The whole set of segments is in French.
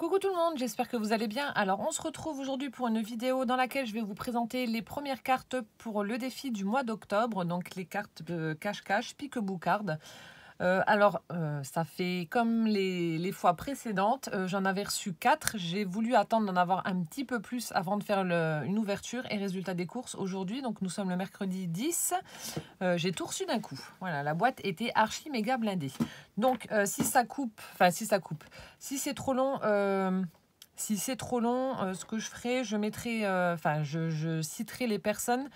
Coucou tout le monde, j'espère que vous allez bien. Alors on se retrouve aujourd'hui pour une vidéo dans laquelle je vais vous présenter les premières cartes pour le défi du mois d'octobre, donc les cartes de cache-cache, pique-bout card. Euh, alors, euh, ça fait comme les, fois précédentes, euh, j'en avais reçu 4. J'ai voulu attendre d'en avoir un petit peu plus avant de faire une ouverture et résultat des courses aujourd'hui. Donc, nous sommes le mercredi 10. J'ai tout reçu d'un coup. Voilà, la boîte était archi méga blindée. Donc, si ça coupe, enfin, si ça coupe, si c'est trop long... si c'est trop long, ce que je ferai, je mettrai, enfin, je, je, citerai les personnes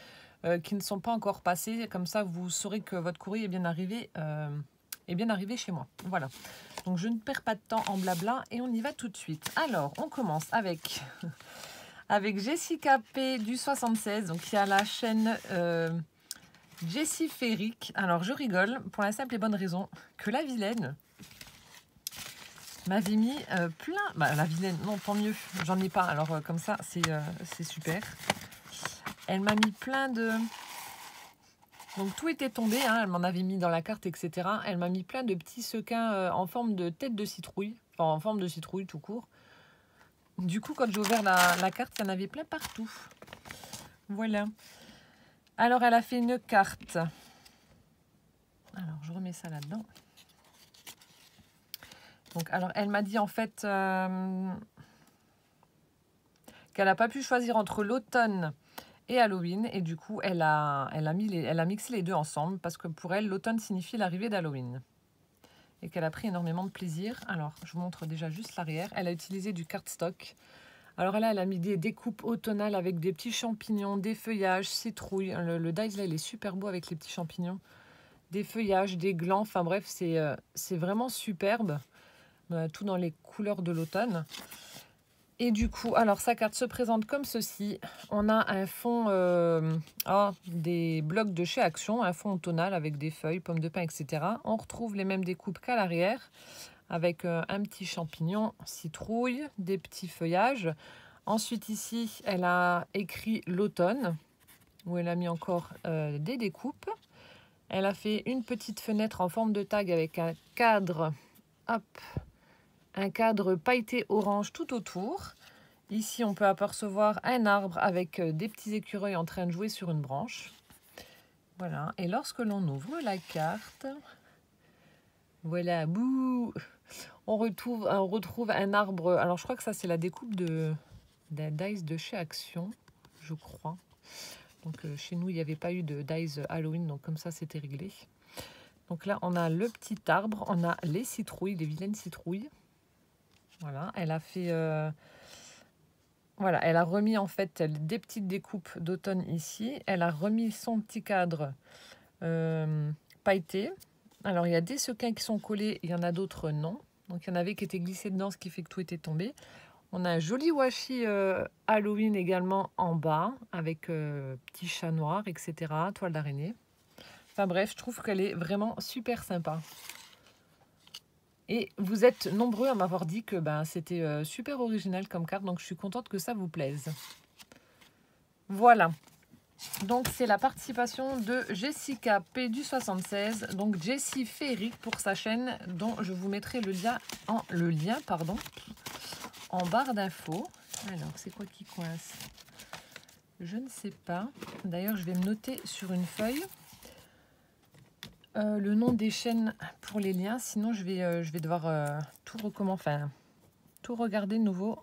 qui ne sont pas encore passées. Comme ça, vous saurez que votre courrier est bien arrivé bien arrivé chez moi. Voilà. Donc je ne perds pas de temps en blabla et on y va tout de suite. Alors, on commence avec, avec Jessica P du 76. Donc y a la chaîne euh, Jessie Ferric. Alors je rigole pour la simple et bonne raison que la vilaine m'avait mis euh, plein... Bah la vilaine, non tant mieux, j'en ai pas. Alors euh, comme ça, c'est c'est super. Elle m'a mis plein de donc tout était tombé, hein, elle m'en avait mis dans la carte, etc. Elle m'a mis plein de petits sequins euh, en forme de tête de citrouille, en forme de citrouille tout court. Du coup, quand j'ai ouvert la, carte, il y en avait plein partout. Voilà. Alors, elle a fait une carte. Alors, je remets ça là-dedans. Donc, alors, elle m'a dit en fait euh, qu'elle n'a pas pu choisir entre l'automne et Halloween. Et du coup, elle a, elle, a mis elle a mixé les deux ensemble parce que pour elle, l'automne signifie l'arrivée d'Halloween. Et qu'elle a pris énormément de plaisir. Alors, je vous montre déjà juste l'arrière. Elle a utilisé du cardstock. Alors là, elle a mis des découpes automnales avec des petits champignons, des feuillages, citrouilles. Le, le dice là, il est super beau avec les petits champignons. Des feuillages, des glands. Enfin bref, c'est euh, c'est vraiment superbe. tout dans les couleurs de l'automne. Et du coup, alors sa carte se présente comme ceci. On a un fond, euh, ah, des blocs de chez Action, un fond tonal avec des feuilles, pommes de pin, etc. On retrouve les mêmes découpes qu'à l'arrière, avec euh, un petit champignon, citrouille, des petits feuillages. Ensuite ici, elle a écrit l'automne, où elle a mis encore euh, des découpes. Elle a fait une petite fenêtre en forme de tag avec un cadre, hop, un cadre pailleté orange tout autour. Ici, on peut apercevoir un arbre avec euh, des petits écureuils en train de jouer sur une branche. Voilà. Et lorsque l'on ouvre la carte, voilà, bouh, on retrouve, on retrouve un arbre. Alors, je crois que ça, c'est la découpe de dice de chez Action, je crois. Donc, euh, chez nous, il n'y avait pas eu de dice Halloween, donc comme ça, c'était réglé. Donc là, on a le petit arbre, on a les citrouilles, les vilaines citrouilles. Voilà, elle a fait... Euh, voilà, elle a remis en fait des petites découpes d'automne ici. Elle a remis son petit cadre euh, pailleté. Alors, il y a des sequins qui sont collés, il y en a d'autres non. Donc, il y en avait qui étaient glissés dedans, ce qui fait que tout était tombé. On a un joli washi euh, Halloween également en bas, avec petit chat noir, etc. Toile d'araignée. Enfin bref, je trouve qu'elle est vraiment super sympa. Et vous êtes nombreux à m'avoir dit que ben, c'était euh, super original comme carte, donc je suis contente que ça vous plaise. Voilà. Donc c'est la participation de Jessica P du 76, donc Jessie Ferry pour sa chaîne, dont je vous mettrai le lien en barre d'infos. Alors, c'est quoi qui coince? Je ne sais pas. D'ailleurs, je vais me noter sur une feuille. Euh, le nom des chaînes pour les liens. Sinon, je vais, euh, je vais devoir euh, tout recommencer, tout regarder de nouveau.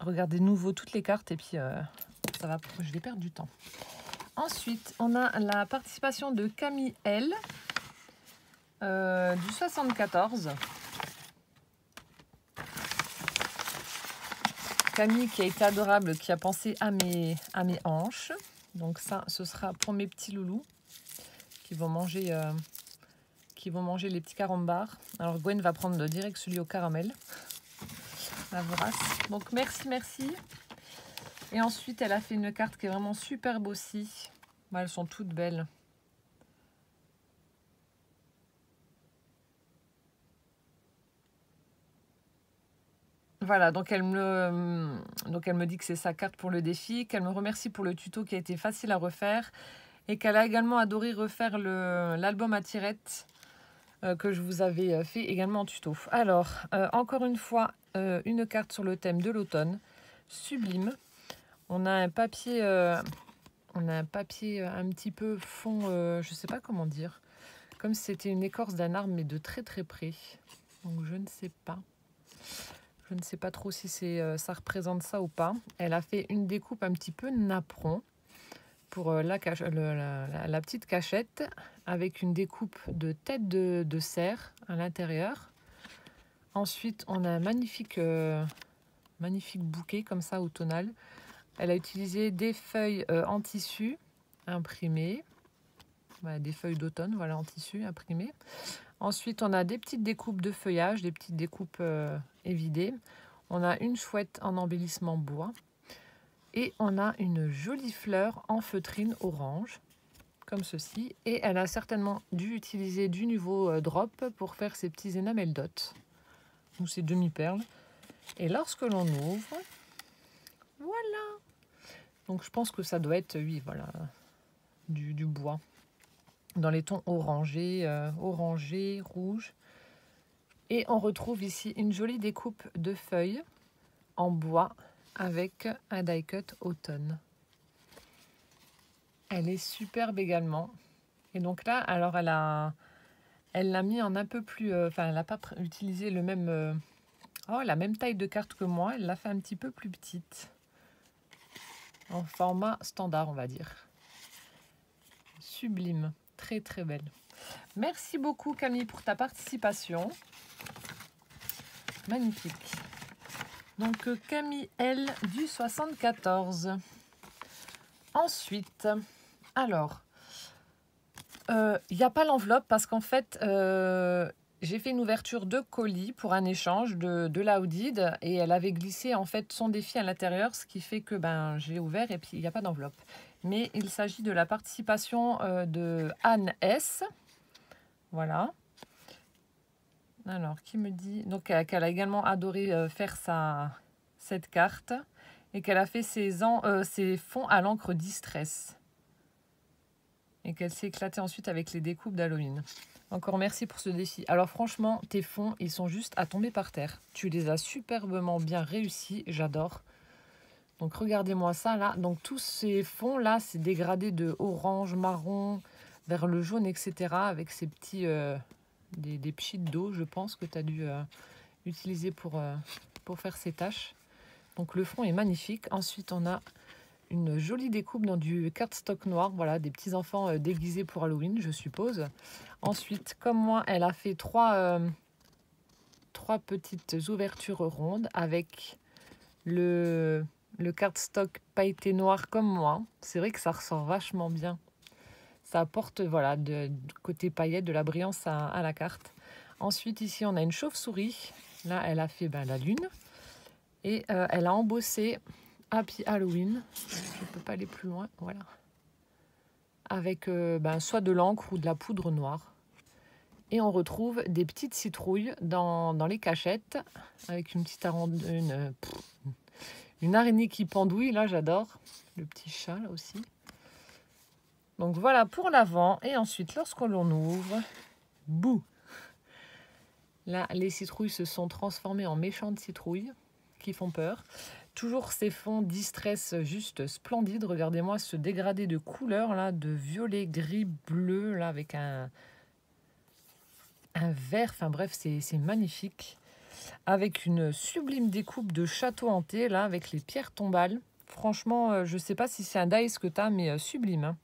Regarder de nouveau toutes les cartes et puis ça va, je vais perdre du temps. Ensuite, on a la participation de Camille L du 74. Camille qui a été adorable, qui a pensé à mes, à mes hanches. Donc ça, ce sera pour mes petits loulous qui vont manger, euh, qui vont manger les petits carambars. Alors Gwen va prendre direct celui au caramel. La vorace. Donc merci, merci. Et ensuite, elle a fait une carte qui est vraiment superbe aussi. elles sont toutes belles. Voilà, donc elle, me, donc elle me dit que c'est sa carte pour le défi, qu'elle me remercie pour le tuto qui a été facile à refaire et qu'elle a également adoré refaire l'album à tirettes euh, que je vous avais euh, fait également en tuto. Alors, euh, encore une fois, une carte sur le thème de l'automne, sublime. On a un papier, on a un papier un petit peu fond, je sais pas comment dire, comme si c'était une écorce d'un arbre, mais de très très près. Donc je ne sais pas. Je ne sais pas trop si c'est ça représente ça ou pas. Elle a fait une découpe un petit peu napperon pour euh, la, petite cachette avec une découpe de tête de, cerf à l'intérieur. Ensuite, on a un magnifique, euh, bouquet comme ça automnal. Elle a utilisé des feuilles euh, en tissu imprimées, des feuilles d'automne voilà, en tissu imprimées. Ensuite, on a des petites découpes de feuillage, des petites découpes On a une chouette en embellissement bois. Et on a une jolie fleur en feutrine orange, comme ceci. Et elle a certainement dû utiliser du nouveau euh, drop pour faire ses petits enamel dots, ou ses demi-perles. Et lorsque l'on ouvre, voilà Donc je pense que ça doit être, oui, voilà, du, bois. Dans les tons orangés, euh, orangé, rouge. Et on retrouve ici une jolie découpe de feuilles en bois avec un die cut automne. Elle est superbe également. Et donc là, alors elle a, elle l'a mis en un peu plus, euh, enfin elle n'a pas utilisé le même, euh, oh la même taille de carte que moi. Elle l'a fait un petit peu plus petite, en format standard, on va dire. Sublime, très très belle. Merci beaucoup Camille pour ta participation. Magnifique. Donc euh, Camille L du 74. Ensuite, alors, il euh, n'y a pas l'enveloppe parce qu'en fait, euh, j'ai fait une ouverture de colis pour un échange de, de l'Audide et elle avait glissé en fait son défi à l'intérieur, ce qui fait que ben, j'ai ouvert et puis il n'y a pas d'enveloppe. Mais il s'agit de la participation de Anne S. Voilà. Alors, qui me dit donc euh, qu'elle a également adoré euh, faire sa, cette carte et qu'elle a fait ses, euh, ses fonds à l'encre distress et qu'elle s'est éclatée ensuite avec les découpes d'Halloween. Encore merci pour ce défi. Alors franchement, tes fonds, ils sont juste à tomber par terre. Tu les as superbement bien réussis, j'adore. Donc regardez-moi ça là. Donc tous ces fonds là, c'est dégradé de orange, marron, vers le jaune, etc. Avec ces petits, des, des d'eau, je pense, que tu as dû euh, utiliser pour, euh, pour faire ces tâches. Donc le fond est magnifique. Ensuite, on a une jolie découpe dans du cardstock noir. Voilà, des petits enfants euh, déguisés pour Halloween, je suppose. Ensuite, comme moi, elle a fait trois, trois petites ouvertures rondes avec le, le cardstock pailleté noir comme moi. C'est vrai que ça ressort vachement bien ça apporte voilà, côté paillette, de la brillance à, la carte. Ensuite, ici, on a une chauve-souris. Là, elle a fait ben, la lune. Et euh, elle a embossé Happy Halloween. Je ne peux pas aller plus loin. Voilà. Avec ben, soit de l'encre ou de la poudre noire. Et on retrouve des petites citrouilles dans, dans les cachettes. Avec une petite une araignée qui pendouille. Là, j'adore. Le petit chat, là aussi. Donc voilà pour l'avant. Et ensuite, lorsque l'on ouvre, bouh Là, les citrouilles se sont transformées en méchantes citrouilles qui font peur. Toujours ces fonds distress juste splendides. Regardez-moi ce dégradé de couleurs là, de violet, gris, bleu, là, avec un, un vert. Enfin bref, c'est magnifique. Avec une sublime découpe de château hanté, là, avec les pierres tombales. Franchement, euh, je ne sais pas si c'est un dice que tu as, mais euh, sublime. Hein.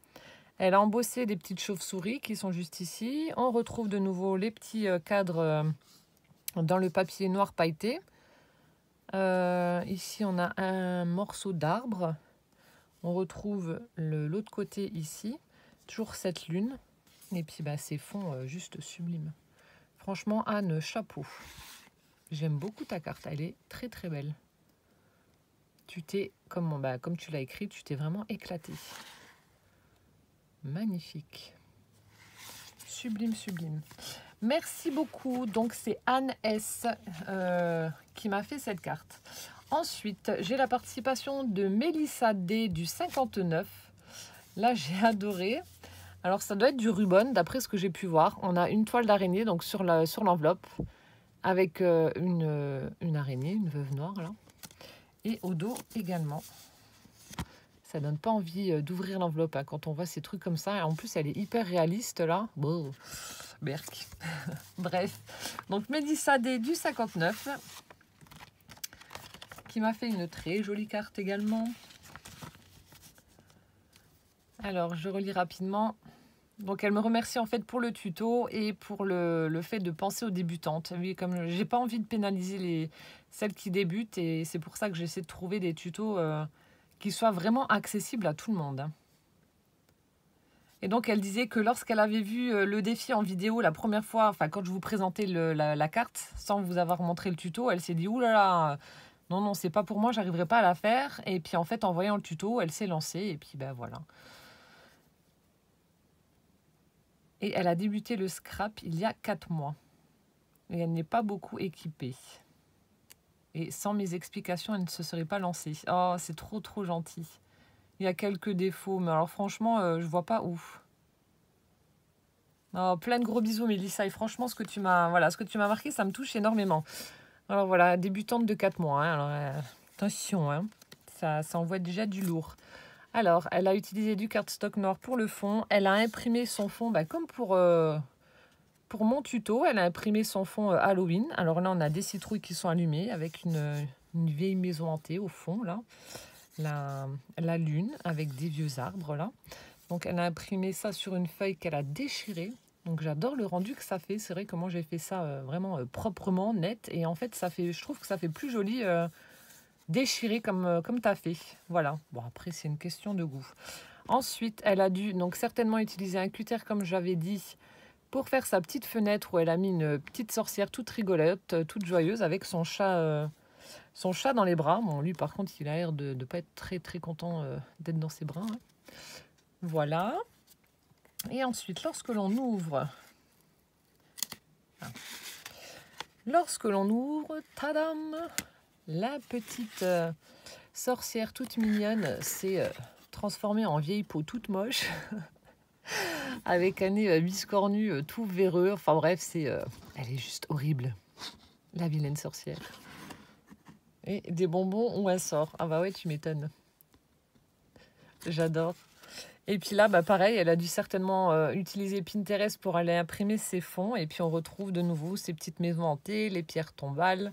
Elle a embossé des petites chauves-souris qui sont juste ici. On retrouve de nouveau les petits euh, cadres euh, dans le papier noir pailleté. Euh, ici, on a un morceau d'arbre. On retrouve l'autre côté ici. Toujours cette lune. Et puis, bah, ces fonds juste sublimes. Franchement, Anne, chapeau. J'aime beaucoup ta carte. Elle est très, très belle. Tu t'es, comme, bah, comme tu l'as écrit, tu t'es vraiment éclaté. Magnifique. Sublime, sublime. Merci beaucoup. Donc, c'est Anne S euh, qui m'a fait cette carte. Ensuite, j'ai la participation de Mélissa D du 59. Là, j'ai adoré. Alors ça doit être du ruban, d'après ce que j'ai pu voir. On a une toile d'araignée donc sur l'enveloppe, sur avec euh, une, une araignée, une veuve noire là. Et au dos également. Ça donne pas envie euh, d'ouvrir l'enveloppe hein, quand on voit ces trucs comme ça. Et en plus, elle est hyper réaliste là. Bon. Bref. Donc Mélissa D du 59 qui m'a fait une très jolie carte également. Alors, je relis rapidement. Donc, elle me remercie en fait pour le tuto et pour le, fait de penser aux débutantes. Oui, comme j'ai pas envie de pénaliser les, celles qui débutent et c'est pour ça que j'essaie de trouver des tutos euh, qui soient vraiment accessibles à tout le monde. Et donc, elle disait que lorsqu'elle avait vu euh, le défi en vidéo la première fois, enfin, quand je vous présentais la, carte, sans vous avoir montré le tuto, elle s'est dit, oulala, là là, non, non, c'est pas pour moi, j'arriverai pas à la faire. Et puis, en fait, en voyant le tuto, elle s'est lancée et puis, ben voilà. et elle a débuté le scrap il y a 4 mois. Et elle n'est pas beaucoup équipée. Et sans mes explications, elle ne se serait pas lancée. Oh, c'est trop trop gentil. Il y a quelques défauts, mais alors franchement, euh, je vois pas où. Oh, plein de gros bisous, Mélissa. Et franchement, ce que tu m'as voilà, marqué, ça me touche énormément. Alors voilà, débutante de 4 mois. Hein. Alors, euh, attention, hein. ça, ça envoie déjà du lourd. Alors, elle a utilisé du cardstock noir pour le fond. Elle a imprimé son fond, bah, comme pour, euh, pour mon tuto, elle a imprimé son fond euh, Halloween. Alors là, on a des citrouilles qui sont allumées avec une, vieille maison hantée au fond, là. La, lune avec des vieux arbres, là. Donc, elle a imprimé ça sur une feuille qu'elle a déchirée. Donc, j'adore le rendu que ça fait. C'est vrai comment j'ai fait ça euh, vraiment proprement, net. Et en fait, ça fait, je trouve que ça fait plus joli déchiré comme, euh, comme tu as fait. Voilà. Bon, après, c'est une question de goût. Ensuite, elle a dû donc certainement utiliser un cutter, comme j'avais dit, pour faire sa petite fenêtre où elle a mis une petite sorcière toute rigolote, euh, toute joyeuse, avec son chat, euh, son chat dans les bras. Bon, lui, par contre, il a l'air de ne pas être très, très content d'être dans ses bras. Hein. Voilà. Et ensuite, lorsque l'on ouvre... Ah. Lorsque l'on ouvre, tadam la petite euh, sorcière toute mignonne s'est euh, transformée en vieille peau toute moche. avec un nez euh, biscornu tout véreux. Enfin bref, c'est, elle est juste horrible. La vilaine sorcière. Et des bonbons où elle sort. Ah bah ouais, tu m'étonnes. J'adore. Et puis là, bah pareil, elle a dû certainement utiliser Pinterest pour aller imprimer ses fonds. Et puis on retrouve de nouveau ces petites maisons hantées, les pierres tombales,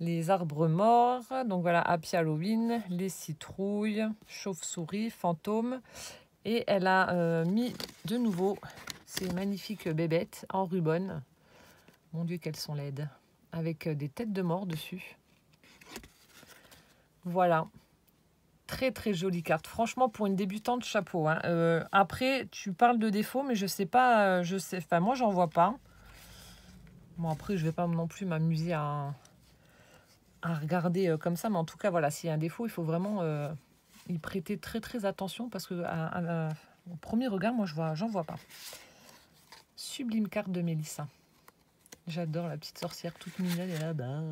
les arbres morts, donc voilà, Happy Halloween, les citrouilles, chauve-souris, fantômes. Et elle a euh, mis de nouveau ces magnifiques bébêtes en rubone. Mon Dieu, qu'elles sont laides. Avec euh, des têtes de mort dessus. Voilà. Très très jolie carte. Franchement, pour une débutante, chapeau. Hein. Euh, après, tu parles de défauts, mais je sais pas. je sais. Enfin, moi, j'en vois pas. Bon, après, je vais pas non plus m'amuser à regarder comme ça. Mais en tout cas, voilà, s'il y a un défaut, il faut vraiment y prêter très très attention parce que au premier regard, moi, je vois, j'en vois pas. Sublime carte de Mélissa. J'adore la petite sorcière toute mignonne et là-bas.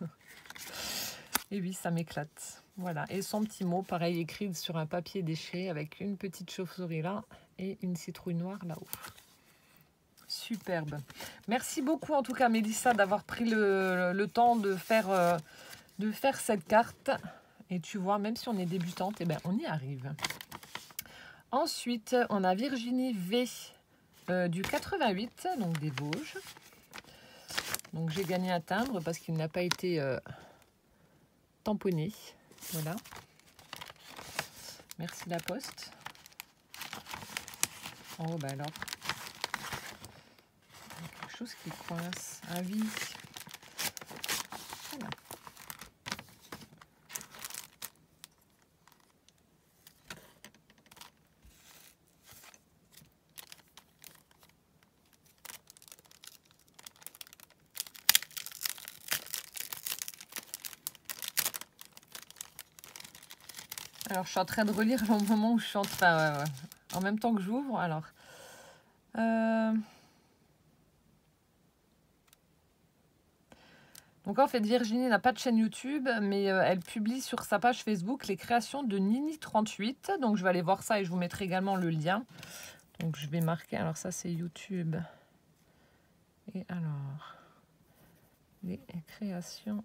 et oui, ça m'éclate. Voilà. Et son petit mot, pareil, écrit sur un papier déchiré avec une petite chauve-souris là et une citrouille noire là-haut. Superbe. Merci beaucoup en tout cas Mélissa d'avoir pris le, temps de faire, euh, de faire cette carte. Et tu vois, même si on est débutante, eh ben, on y arrive. Ensuite, on a Virginie V euh, du 88, donc des Vosges. Donc j'ai gagné un timbre parce qu'il n'a pas été euh, tamponné. Voilà. Merci la poste. Oh bah alors, chose qui coince. à Je suis en train de relire au moment où je suis en train... En même temps que j'ouvre, alors... Euh... Donc en fait, Virginie n'a pas de chaîne YouTube, mais euh, elle publie sur sa page Facebook les créations de Nini38. Donc je vais aller voir ça et je vous mettrai également le lien. Donc je vais marquer, alors ça c'est YouTube. Et alors, les créations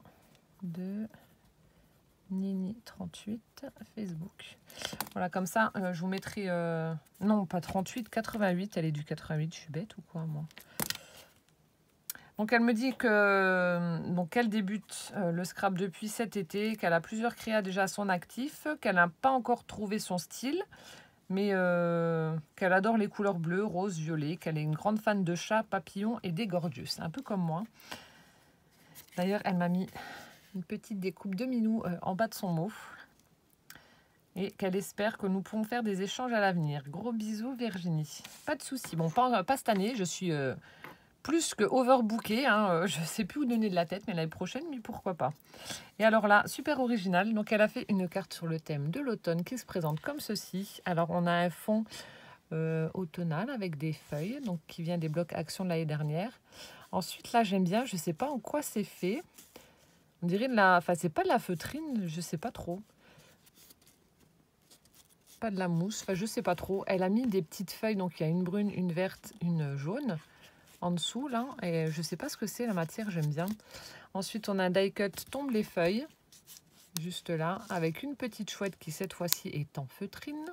de Nini38 Facebook. Voilà, comme ça, euh, je vous mettrai... Euh, non, pas 38, 88. Elle est du 88, je suis bête ou quoi, moi? Donc elle me dit que qu'elle débute euh, le scrap depuis cet été, qu'elle a plusieurs créas déjà à son actif, qu'elle n'a pas encore trouvé son style, mais qu'elle adore les couleurs bleues, rose, violet, qu'elle est une grande fan de chats, papillons et des gorgeous, un peu comme moi. D'ailleurs, elle m'a mis une petite découpe de minou euh, en bas de son mot. Et qu'elle espère que nous pourrons faire des échanges à l'avenir. Gros bisous Virginie. Pas de souci. Bon, pas, cette année, je suis euh, plus que overbookée. Hein. Euh, je ne sais plus où donner de la tête, mais l'année prochaine, mais pourquoi pas. Et alors là, super original. Donc elle a fait une carte sur le thème de l'automne qui se présente comme ceci. Alors on a un fond automnal avec des feuilles, donc qui vient des blocs action de l'année dernière. Ensuite, là, j'aime bien, je ne sais pas en quoi c'est fait. On dirait de la... Enfin, c'est pas de la feutrine, je sais pas trop. Pas de la mousse, enfin, je sais pas trop. Elle a mis des petites feuilles, donc il y a une brune, une verte, une jaune en dessous, là. Et je sais pas ce que c'est, la matière, j'aime bien. Ensuite, on a un die cut tombe les feuilles, juste là, avec une petite chouette qui, cette fois-ci, est en feutrine.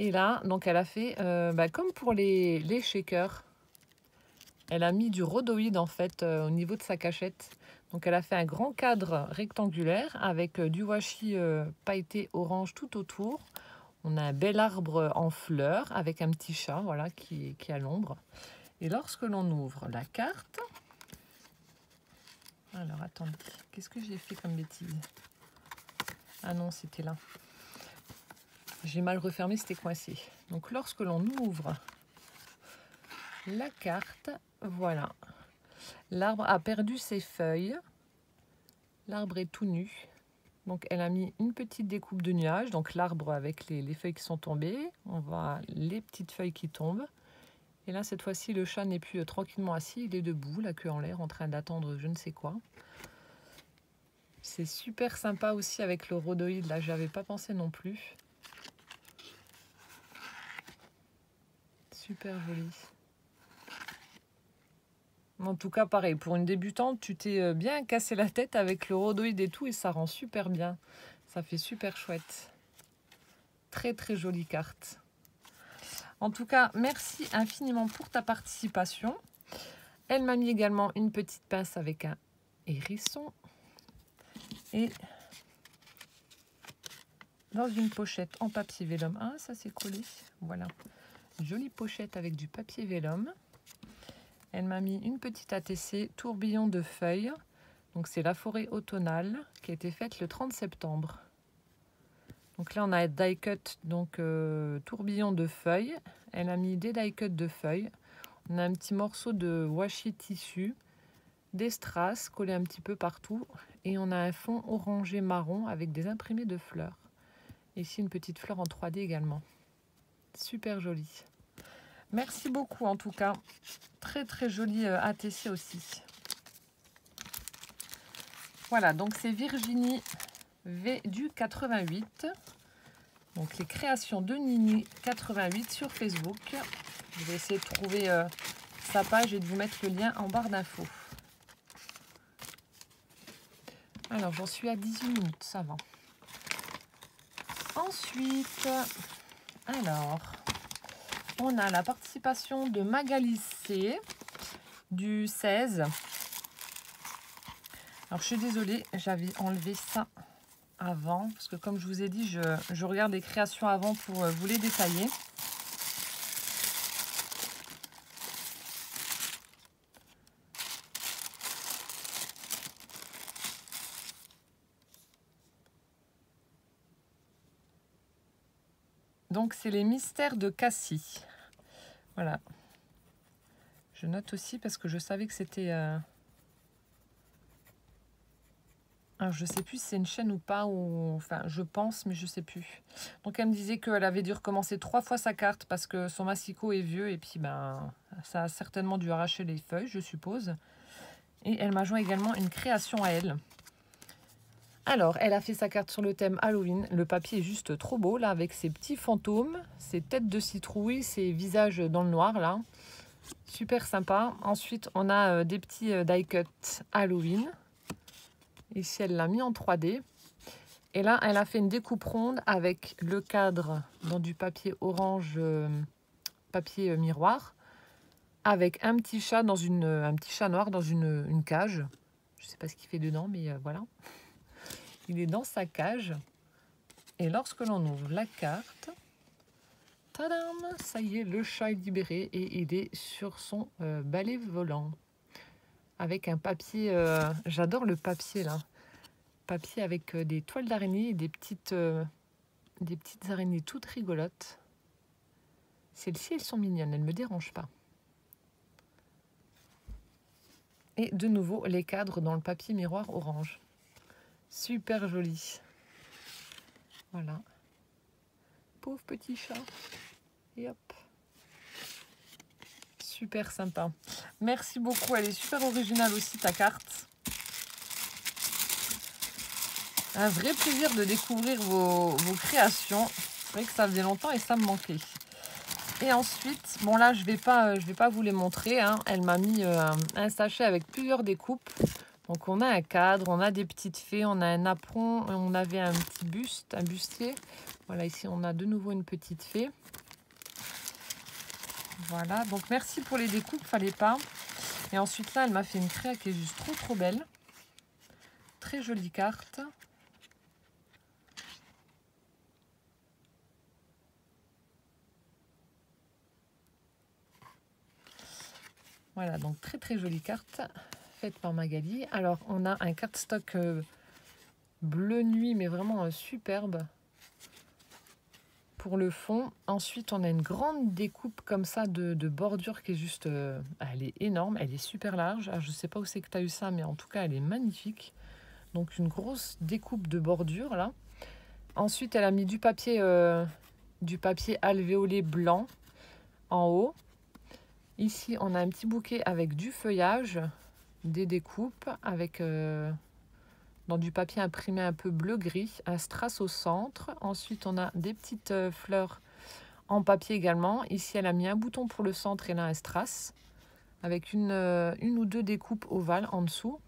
Et là, donc elle a fait, euh, bah, comme pour les, les shakers, elle a mis du rhodoïde, en fait, euh, au niveau de sa cachette. Donc elle a fait un grand cadre rectangulaire avec euh, du washi euh, pailleté orange tout autour. On a un bel arbre en fleurs avec un petit chat voilà, qui, qui l'ombre. Et lorsque l'on ouvre la carte... Alors attendez, qu'est-ce que j'ai fait comme bêtise? Ah non, c'était là. J'ai mal refermé, c'était coincé. Donc lorsque l'on ouvre la carte, voilà, L'arbre a perdu ses feuilles. L'arbre est tout nu. Donc elle a mis une petite découpe de nuages. Donc l'arbre avec les, feuilles qui sont tombées. On voit les petites feuilles qui tombent. Et là, cette fois-ci, le chat n'est plus euh, tranquillement assis. Il est debout, la queue en l'air, en train d'attendre je ne sais quoi. C'est super sympa aussi avec le rhodoïde. Là, j'avais pas pensé non plus. Super joli. En tout cas, pareil, pour une débutante, tu t'es euh, bien cassé la tête avec le rhodoïde et tout, et ça rend super bien. Ça fait super chouette. Très, très jolie carte. En tout cas, merci infiniment pour ta participation. Elle m'a mis également une petite pince avec un hérisson. Et dans une pochette en papier vélum. Ah, ça s'est collé. Voilà. Jolie pochette avec du papier vélum. Elle m'a mis une petite ATC tourbillon de feuilles. Donc c'est la forêt automnale qui a été faite le 30 septembre. Donc là on a die cut, donc euh, tourbillon de feuilles. Elle a mis des die cut de feuilles. On a un petit morceau de washi tissu, des strass collés un petit peu partout. Et on a un fond orangé marron avec des imprimés de fleurs. Ici une petite fleur en 3D également. Super jolie. Merci beaucoup en tout cas. Très très joli euh, ATC aussi. Voilà, donc c'est Virginie V du 88. Donc les créations de Nini 88 sur Facebook. Je vais essayer de trouver euh, sa page et de vous mettre le lien en barre d'infos. Alors j'en suis à 18 minutes, ça va. Ensuite, alors, on a la participation de Magali du 16. Alors, je suis désolée, j'avais enlevé ça avant, parce que comme je vous ai dit, je, je regarde les créations avant pour euh, vous les détailler. Donc, c'est les mystères de Cassie. Voilà. Je note aussi parce que je savais que c'était... Euh... Alors, je sais plus si c'est une chaîne ou pas, ou enfin, je pense, mais je sais plus. Donc, elle me disait qu'elle avait dû recommencer trois fois sa carte parce que son massicot est vieux et puis, ben, ça a certainement dû arracher les feuilles, je suppose. Et elle m'a joint également une création à elle. Alors, elle a fait sa carte sur le thème Halloween. Le papier est juste trop beau, là, avec ses petits fantômes, ses têtes de citrouille, ses visages dans le noir, là. Super sympa. Ensuite, on a euh, des petits euh, die cut Halloween. Ici, elle l'a mis en 3D. Et là, elle a fait une découpe ronde avec le cadre dans du papier orange, euh, papier miroir, avec un petit chat noir dans une, une cage. Je ne sais pas ce qu'il fait dedans, mais voilà. Il est dans sa cage. Et lorsque l'on ouvre la carte, tadam, ça y est, le chat est libéré et il est sur son euh, balai volant. Avec un papier, euh, j'adore le papier là. Papier avec euh, des toiles d'araignée et des petites, des petites araignées toutes rigolotes. Celles-ci, elles sont mignonnes, elles ne me dérangent pas. Et de nouveau, les cadres dans le papier miroir orange. Super joli. Voilà. Pauvre petit chat. Et hop. Super sympa. Merci beaucoup. Elle est super originale aussi, ta carte. Un vrai plaisir de découvrir vos, créations. C'est vrai que ça faisait longtemps et ça me manquait. Et ensuite, bon là, je ne vais, pas, je vais pas vous les montrer. Hein. Elle m'a mis euh, un sachet avec plusieurs découpes. Donc on a un cadre, on a des petites fées, on a un apron, on avait un petit buste, un bustier. Voilà, ici on a de nouveau une petite fée. Voilà, donc merci pour les découpes, fallait pas. Et ensuite là, elle m'a fait une créa qui est juste trop trop belle. Très jolie carte. Voilà, donc très très jolie carte par Magali. Alors, on a un cardstock euh, bleu nuit, mais vraiment euh, superbe pour le fond. Ensuite, on a une grande découpe comme ça de, bordure qui est juste... Euh, elle est énorme, elle est super large. je sais pas où c'est que tu as eu ça, mais en tout cas, elle est magnifique. Donc, une grosse découpe de bordure, là. Ensuite, elle a mis du papier, du papier alvéolé blanc en haut. Ici, on a un petit bouquet avec du feuillage des découpes avec euh, dans du papier imprimé un peu bleu-gris, un strass au centre. Ensuite, on a des petites euh, fleurs en papier également. Ici, elle a mis un bouton pour le centre et là un strass avec une, euh, une ou deux découpes ovales en dessous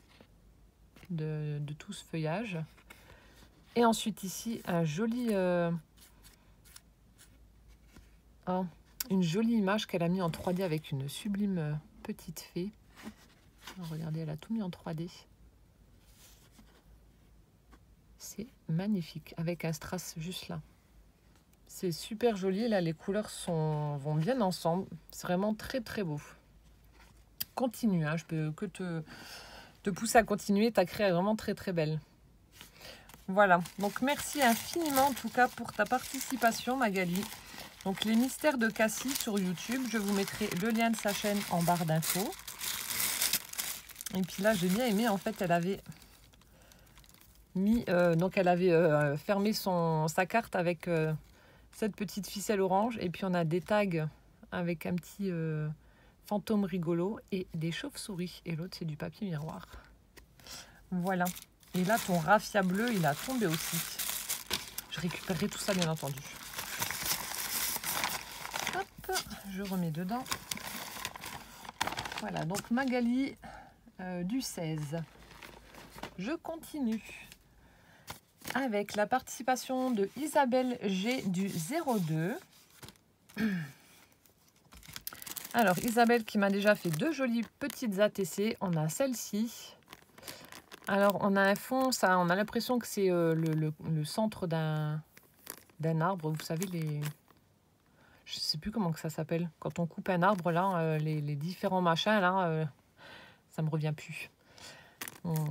de, tout ce feuillage. Et ensuite ici, un joli, une jolie image qu'elle a mis en 3D avec une sublime petite fée. Regardez, elle a tout mis en 3D. C'est magnifique, avec un strass juste là. C'est super joli, là les couleurs sont, vont bien ensemble. C'est vraiment très très beau. Continue, hein, je peux que te, te pousser à continuer. Ta créa est vraiment très très belle. Voilà, donc merci infiniment en tout cas pour ta participation Magali. Donc les mystères de Cassie sur YouTube, je vous mettrai le lien de sa chaîne en barre d'infos. Et puis là, j'ai bien aimé, en fait, elle avait mis, euh, donc elle avait euh, fermé sa carte avec euh, cette petite ficelle orange. Et puis on a des tags avec un petit fantôme rigolo et des chauves-souris. Et l'autre, c'est du papier miroir. Voilà. Et là, ton raffia bleu, il a tombé aussi. Je récupérerai tout ça, bien entendu. Hop, je remets dedans. Voilà, donc Magali, euh, du 16. Je continue avec la participation de Isabelle G du 02. Alors, Isabelle qui m'a déjà fait deux jolies petites ATC. On a celle-ci. Alors, on a un fond, ça, on a l'impression que c'est euh, le, centre d'un arbre. Vous savez, les... Je sais plus comment que ça s'appelle. Quand on coupe un arbre, là, euh, les, les, différents machins, là, ça me revient plus.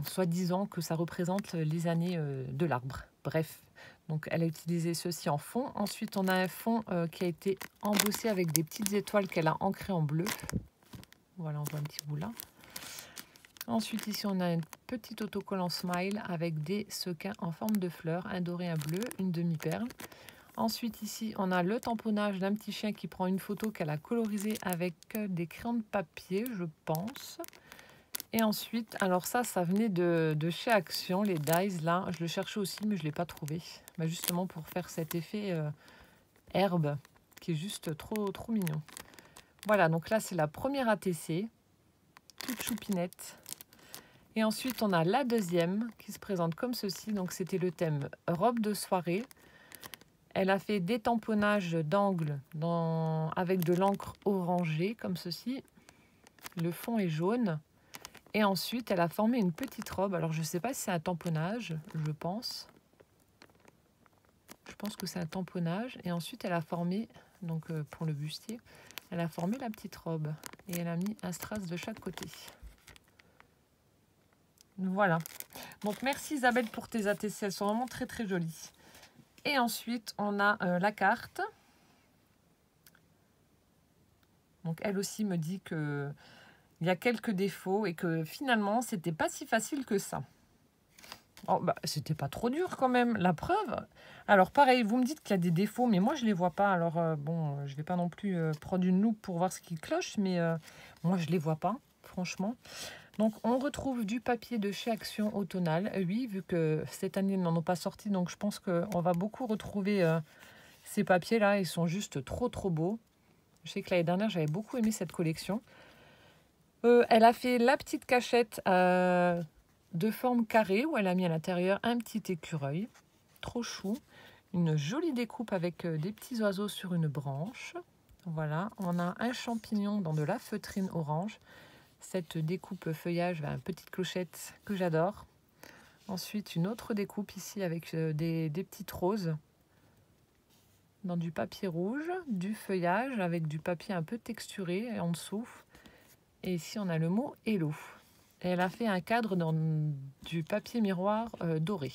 Soit disant que ça représente les années euh, de l'arbre. Bref, donc elle a utilisé ceci en fond. Ensuite, on a un fond euh, qui a été embossé avec des petites étoiles qu'elle a ancrées en bleu. Voilà, on voit un petit bout là. Ensuite, ici, on a un petit autocollant smile avec des sequins en forme de fleurs, un doré, un bleu, une demi-perle. Ensuite, ici, on a le tamponnage d'un petit chien qui prend une photo qu'elle a colorisée avec des crayons de papier, je pense. Et ensuite, alors ça, ça venait de, chez Action, les dies, là. Je le cherchais aussi, mais je ne l'ai pas trouvé. Bah, justement pour faire cet effet euh, herbe, qui est juste trop, trop mignon. Voilà, donc là, c'est la première ATC, toute choupinette. Et ensuite, on a la deuxième qui se présente comme ceci. Donc, c'était le thème robe de soirée. Elle a fait des tamponnages d'angle avec de l'encre orangée comme ceci. Le fond est jaune. Et ensuite, elle a formé une petite robe. Alors, je ne sais pas si c'est un tamponnage, je pense. Je pense que c'est un tamponnage. Et ensuite, elle a formé, donc euh, pour le bustier, elle a formé la petite robe. Et elle a mis un strass de chaque côté. Voilà. Donc, merci Isabelle pour tes ATC. Elles sont vraiment très, très jolies. Et ensuite, on a euh, la carte. Donc, elle aussi me dit que il y a quelques défauts et que finalement, c'était pas si facile que ça. Oh, bah, c'était pas trop dur quand même, la preuve. Alors pareil, vous me dites qu'il y a des défauts, mais moi je les vois pas. Alors euh, bon, je vais pas non plus euh, prendre une loupe pour voir ce qui cloche, mais euh, moi je les vois pas, franchement. Donc on retrouve du papier de chez Action Automnal. Oui, vu que cette année ils n'en ont pas sorti, donc je pense qu'on va beaucoup retrouver ces papiers-là. Ils sont juste trop trop beaux. Je sais que l'année dernière j'avais beaucoup aimé cette collection. Euh, elle a fait la petite cachette euh, de forme carrée où elle a mis à l'intérieur un petit écureuil. Trop chou. Une jolie découpe avec euh, des petits oiseaux sur une branche. Voilà, on a un champignon dans de la feutrine orange. Cette découpe feuillage, une petite clochette que j'adore. Ensuite, une autre découpe ici avec des, des petites roses dans du papier rouge, du feuillage avec du papier un peu texturé en dessous. Et ici, on a le mot Hello. elle a fait un cadre dans du papier miroir euh, doré.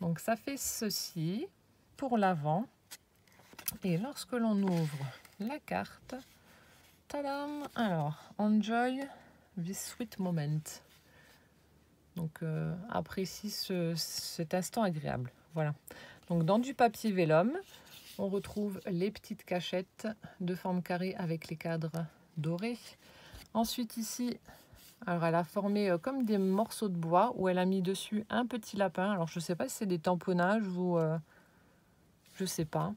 Donc ça fait ceci pour l'avant. Et lorsque l'on ouvre la carte, tadam Alors, enjoy this sweet moment. Donc euh, apprécie cet instant agréable. Voilà. Donc dans du papier vélum, on retrouve les petites cachettes de forme carrée avec les cadres dorés. Ensuite ici, alors elle a formé euh, comme des morceaux de bois où elle a mis dessus un petit lapin. Alors je ne sais pas si c'est des tamponnages ou... Euh, je sais pas.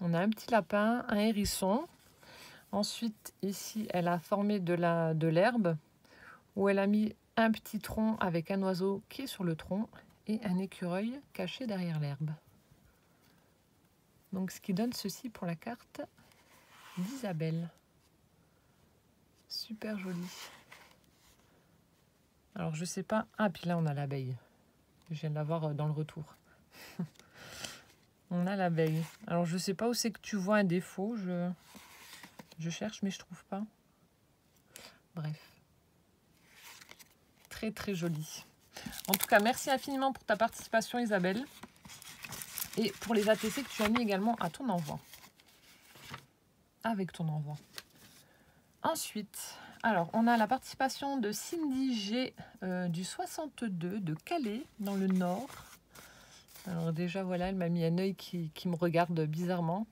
On a un petit lapin, un hérisson. Ensuite ici, elle a formé de l'herbe de où elle a mis un petit tronc avec un oiseau qui est sur le tronc et un écureuil caché derrière l'herbe. Donc ce qui donne ceci pour la carte d'Isabelle. Super joli. Alors, je sais pas. Ah, puis là, on a l'abeille. Je viens de la voir euh, dans le retour. on a l'abeille. Alors, je sais pas où c'est que tu vois un défaut. Je, je cherche, mais je trouve pas. Bref. Très, très joli. En tout cas, merci infiniment pour ta participation, Isabelle. Et pour les ATC que tu as mis également à ton envoi. Avec ton envoi. Ensuite, alors, on a la participation de Cindy G euh, du 62 de Calais, dans le Nord. Alors déjà, voilà, elle m'a mis un œil qui, me regarde bizarrement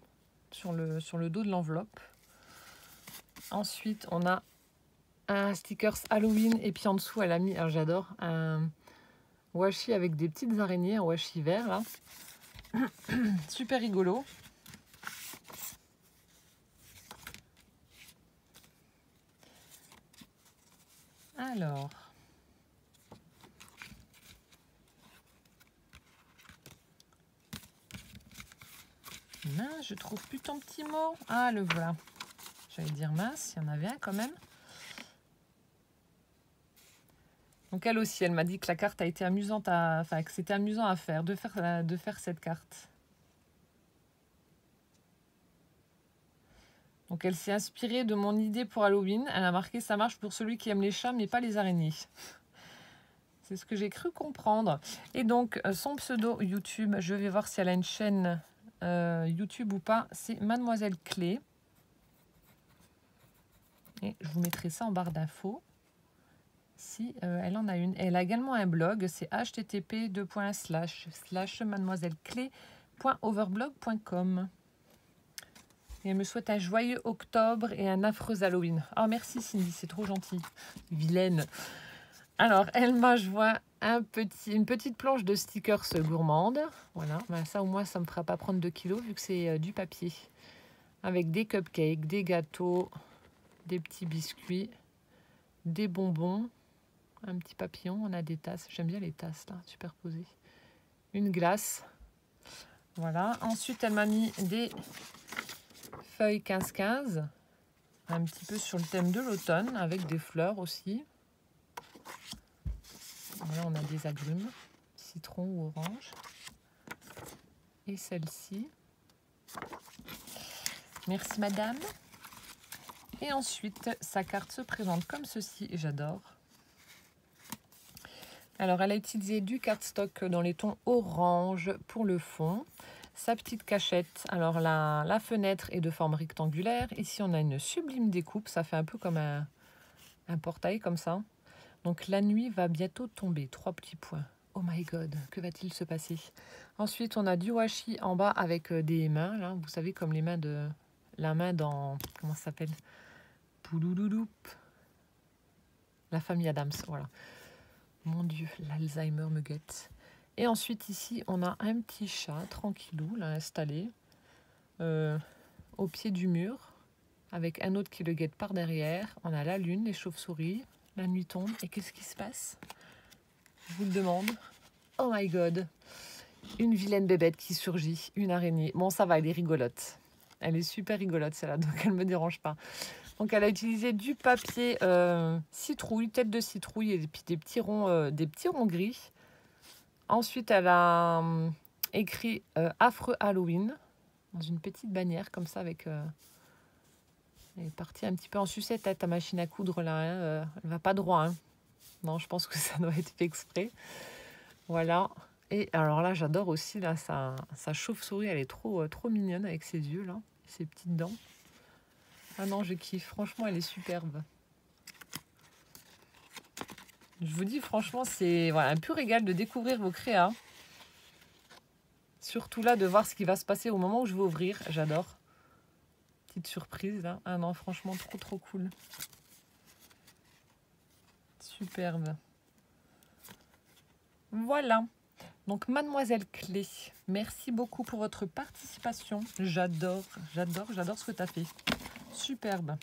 sur le, sur le dos de l'enveloppe. Ensuite, on a un stickers Halloween et puis en dessous, elle a mis, alors j'adore, un washi avec des petites araignées, un washi vert là. Super rigolo. Alors. Mince, je trouve plus ton petit mot. Ah, le voilà. J'allais dire mince, il y en avait un quand même. Donc elle aussi, elle m'a dit que la carte a été amusante à... Enfin, que c'était amusant à faire, de faire, de faire cette carte. Donc elle s'est inspirée de mon idée pour Halloween. Elle a marqué ça marche pour celui qui aime les chats mais pas les araignées. C'est ce que j'ai cru comprendre. Et donc euh, son pseudo YouTube, je vais voir si elle a une chaîne euh, YouTube ou pas. C'est Mademoiselle Clé. Et je vous mettrai ça en barre d'infos si euh, elle en a une. Elle a également un blog, c'est http mademoiselleclé.overblog.com. Et elle me souhaite un joyeux octobre et un affreux Halloween. Oh, merci Cindy, c'est trop gentil. Vilaine. Alors, elle m'a joint un petit, une petite planche de stickers gourmande. Voilà, ben, ça au moins, ça ne me fera pas prendre 2 kilos vu que c'est euh, du papier. Avec des cupcakes, des gâteaux, des petits biscuits, des bonbons, un petit papillon. On a des tasses. J'aime bien les tasses là, superposées. Une glace. Voilà. Ensuite, elle m'a mis des feuille 15-15, un petit peu sur le thème de l'automne, avec des fleurs aussi. Là, on a des agrumes, citron ou orange. Et celle-ci. Merci madame. Et ensuite, sa carte se présente comme ceci, et j'adore. Alors, elle a utilisé du cardstock dans les tons orange pour le fond sa petite cachette. Alors la, la fenêtre est de forme rectangulaire. Ici, on a une sublime découpe. Ça fait un peu comme un, un portail comme ça. Donc la nuit va bientôt tomber. Trois petits points. Oh my god, que va-t-il se passer? Ensuite, on a du washi en bas avec euh, des mains. Là, vous savez, comme les mains de... La main dans... Comment ça s'appelle? Pouloulouloup. La famille Adams, voilà. Mon Dieu, l'Alzheimer me guette. Et ensuite, ici, on a un petit chat, tranquillou, là, installé, euh, au pied du mur, avec un autre qui le guette par derrière. On a la lune, les chauves-souris, la nuit tombe. Et qu'est-ce qui se passe? Je vous le demande. Oh my god Une vilaine bébête qui surgit, une araignée. Bon, ça va, elle est rigolote. Elle est super rigolote, celle-là, donc elle ne me dérange pas. Donc, elle a utilisé du papier euh, citrouille, tête de citrouille et puis des petits ronds, euh, des petits ronds gris. Ensuite, elle a hum, écrit euh, Affreux Halloween dans une petite bannière comme ça avec. Euh, elle est partie un petit peu en sucette, hein, ta machine à coudre là. Hein, euh, elle va pas droit. Hein. Non, je pense que ça doit être fait exprès. Voilà. Et alors là, j'adore aussi là, sa, sa chauve-souris. Elle est trop, trop mignonne avec ses yeux là, ses petites dents. Ah non, je kiffe. Franchement, elle est superbe. Je vous dis franchement, c'est un pur régal de découvrir vos créas. Surtout là, de voir ce qui va se passer au moment où je vais ouvrir. J'adore. Petite surprise là. Ah non, franchement, trop trop cool. Superbe. Voilà. Donc, Mademoiselle Clé, merci beaucoup pour votre participation. J'adore, j'adore, j'adore ce que tu as fait. Superbe.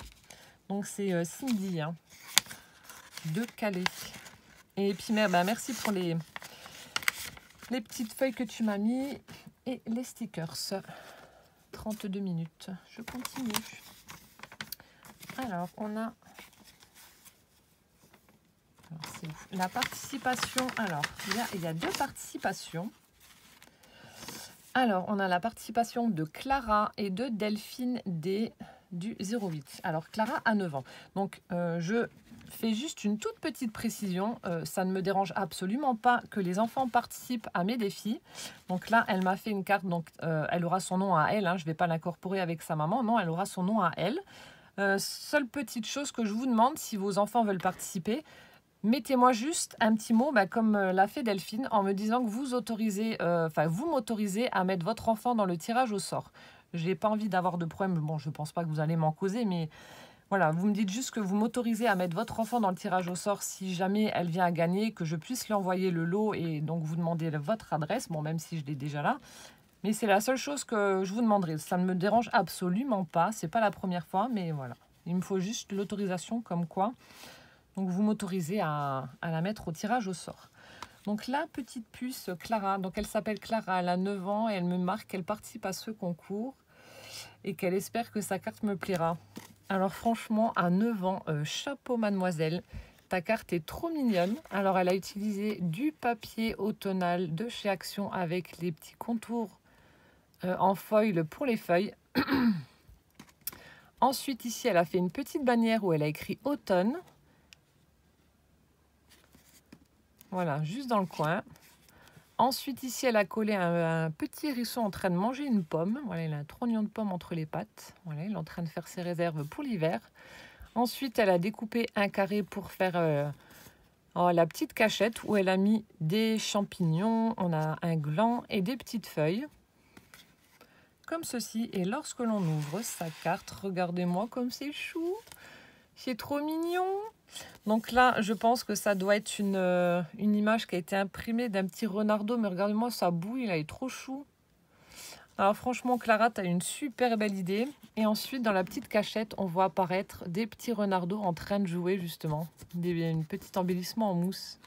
Donc, c'est euh, Cindy hein, de Calais. Et puis, bah, merci pour les, les petites feuilles que tu m'as mis et les stickers. 32 minutes. Je continue. Alors, on a... la participation. Alors, il y, a, deux participations. Alors, on a la participation de Clara et de Delphine D du 08. Alors, Clara a 9 ans. Donc, euh, je fais juste une toute petite précision. Euh, ça ne me dérange absolument pas que les enfants participent à mes défis. Donc là, elle m'a fait une carte, donc euh, elle aura son nom à elle. Hein. je ne vais pas l'incorporer avec sa maman. Non, elle aura son nom à elle. Euh, seule petite chose que je vous demande, si vos enfants veulent participer, mettez-moi juste un petit mot, bah, comme l'a fait Delphine, en me disant que vous autorisez, enfin vous m'autorisez à mettre votre enfant dans le tirage au sort. Je n'ai pas envie d'avoir de problème. Bon, je ne pense pas que vous allez m'en causer, mais voilà, vous me dites juste que vous m'autorisez à mettre votre enfant dans le tirage au sort si jamais elle vient à gagner, que je puisse lui envoyer le lot et donc vous demandez votre adresse, bon même si je l'ai déjà là. Mais c'est la seule chose que je vous demanderai. Ça ne me dérange absolument pas, c'est pas la première fois, mais voilà. Il me faut juste l'autorisation comme quoi. Donc vous m'autorisez à, à la mettre au tirage au sort. Donc la petite puce Clara, donc elle s'appelle Clara, elle a 9 ans et elle me marque qu'elle participe à ce concours et qu'elle espère que sa carte me plaira. Alors franchement, à 9 ans, euh, chapeau mademoiselle, ta carte est trop mignonne. Alors elle a utilisé du papier automnal de chez Action avec les petits contours euh, en foil pour les feuilles. Ensuite ici, elle a fait une petite bannière où elle a écrit automne. Voilà, juste dans le coin. Ensuite, ici, elle a collé un, petit hérisson en train de manger une pomme. Voilà, il a un trognon de pomme entre les pattes. Voilà, il est en train de faire ses réserves pour l'hiver. Ensuite, elle a découpé un carré pour faire euh, oh, la petite cachette où elle a mis des champignons, on a un gland et des petites feuilles. comme ceci. Et lorsque l'on ouvre sa carte, regardez-moi comme c'est chou. C'est trop mignon. Donc là, je pense que ça doit être une, euh, une image qui a été imprimée d'un petit renardeau. Mais regardez-moi, ça bouille, il est trop chou. Alors franchement, Clara, tu une super belle idée. Et ensuite, dans la petite cachette, on voit apparaître des petits renardeaux en train de jouer, justement. Des, une petite embellissement en mousse.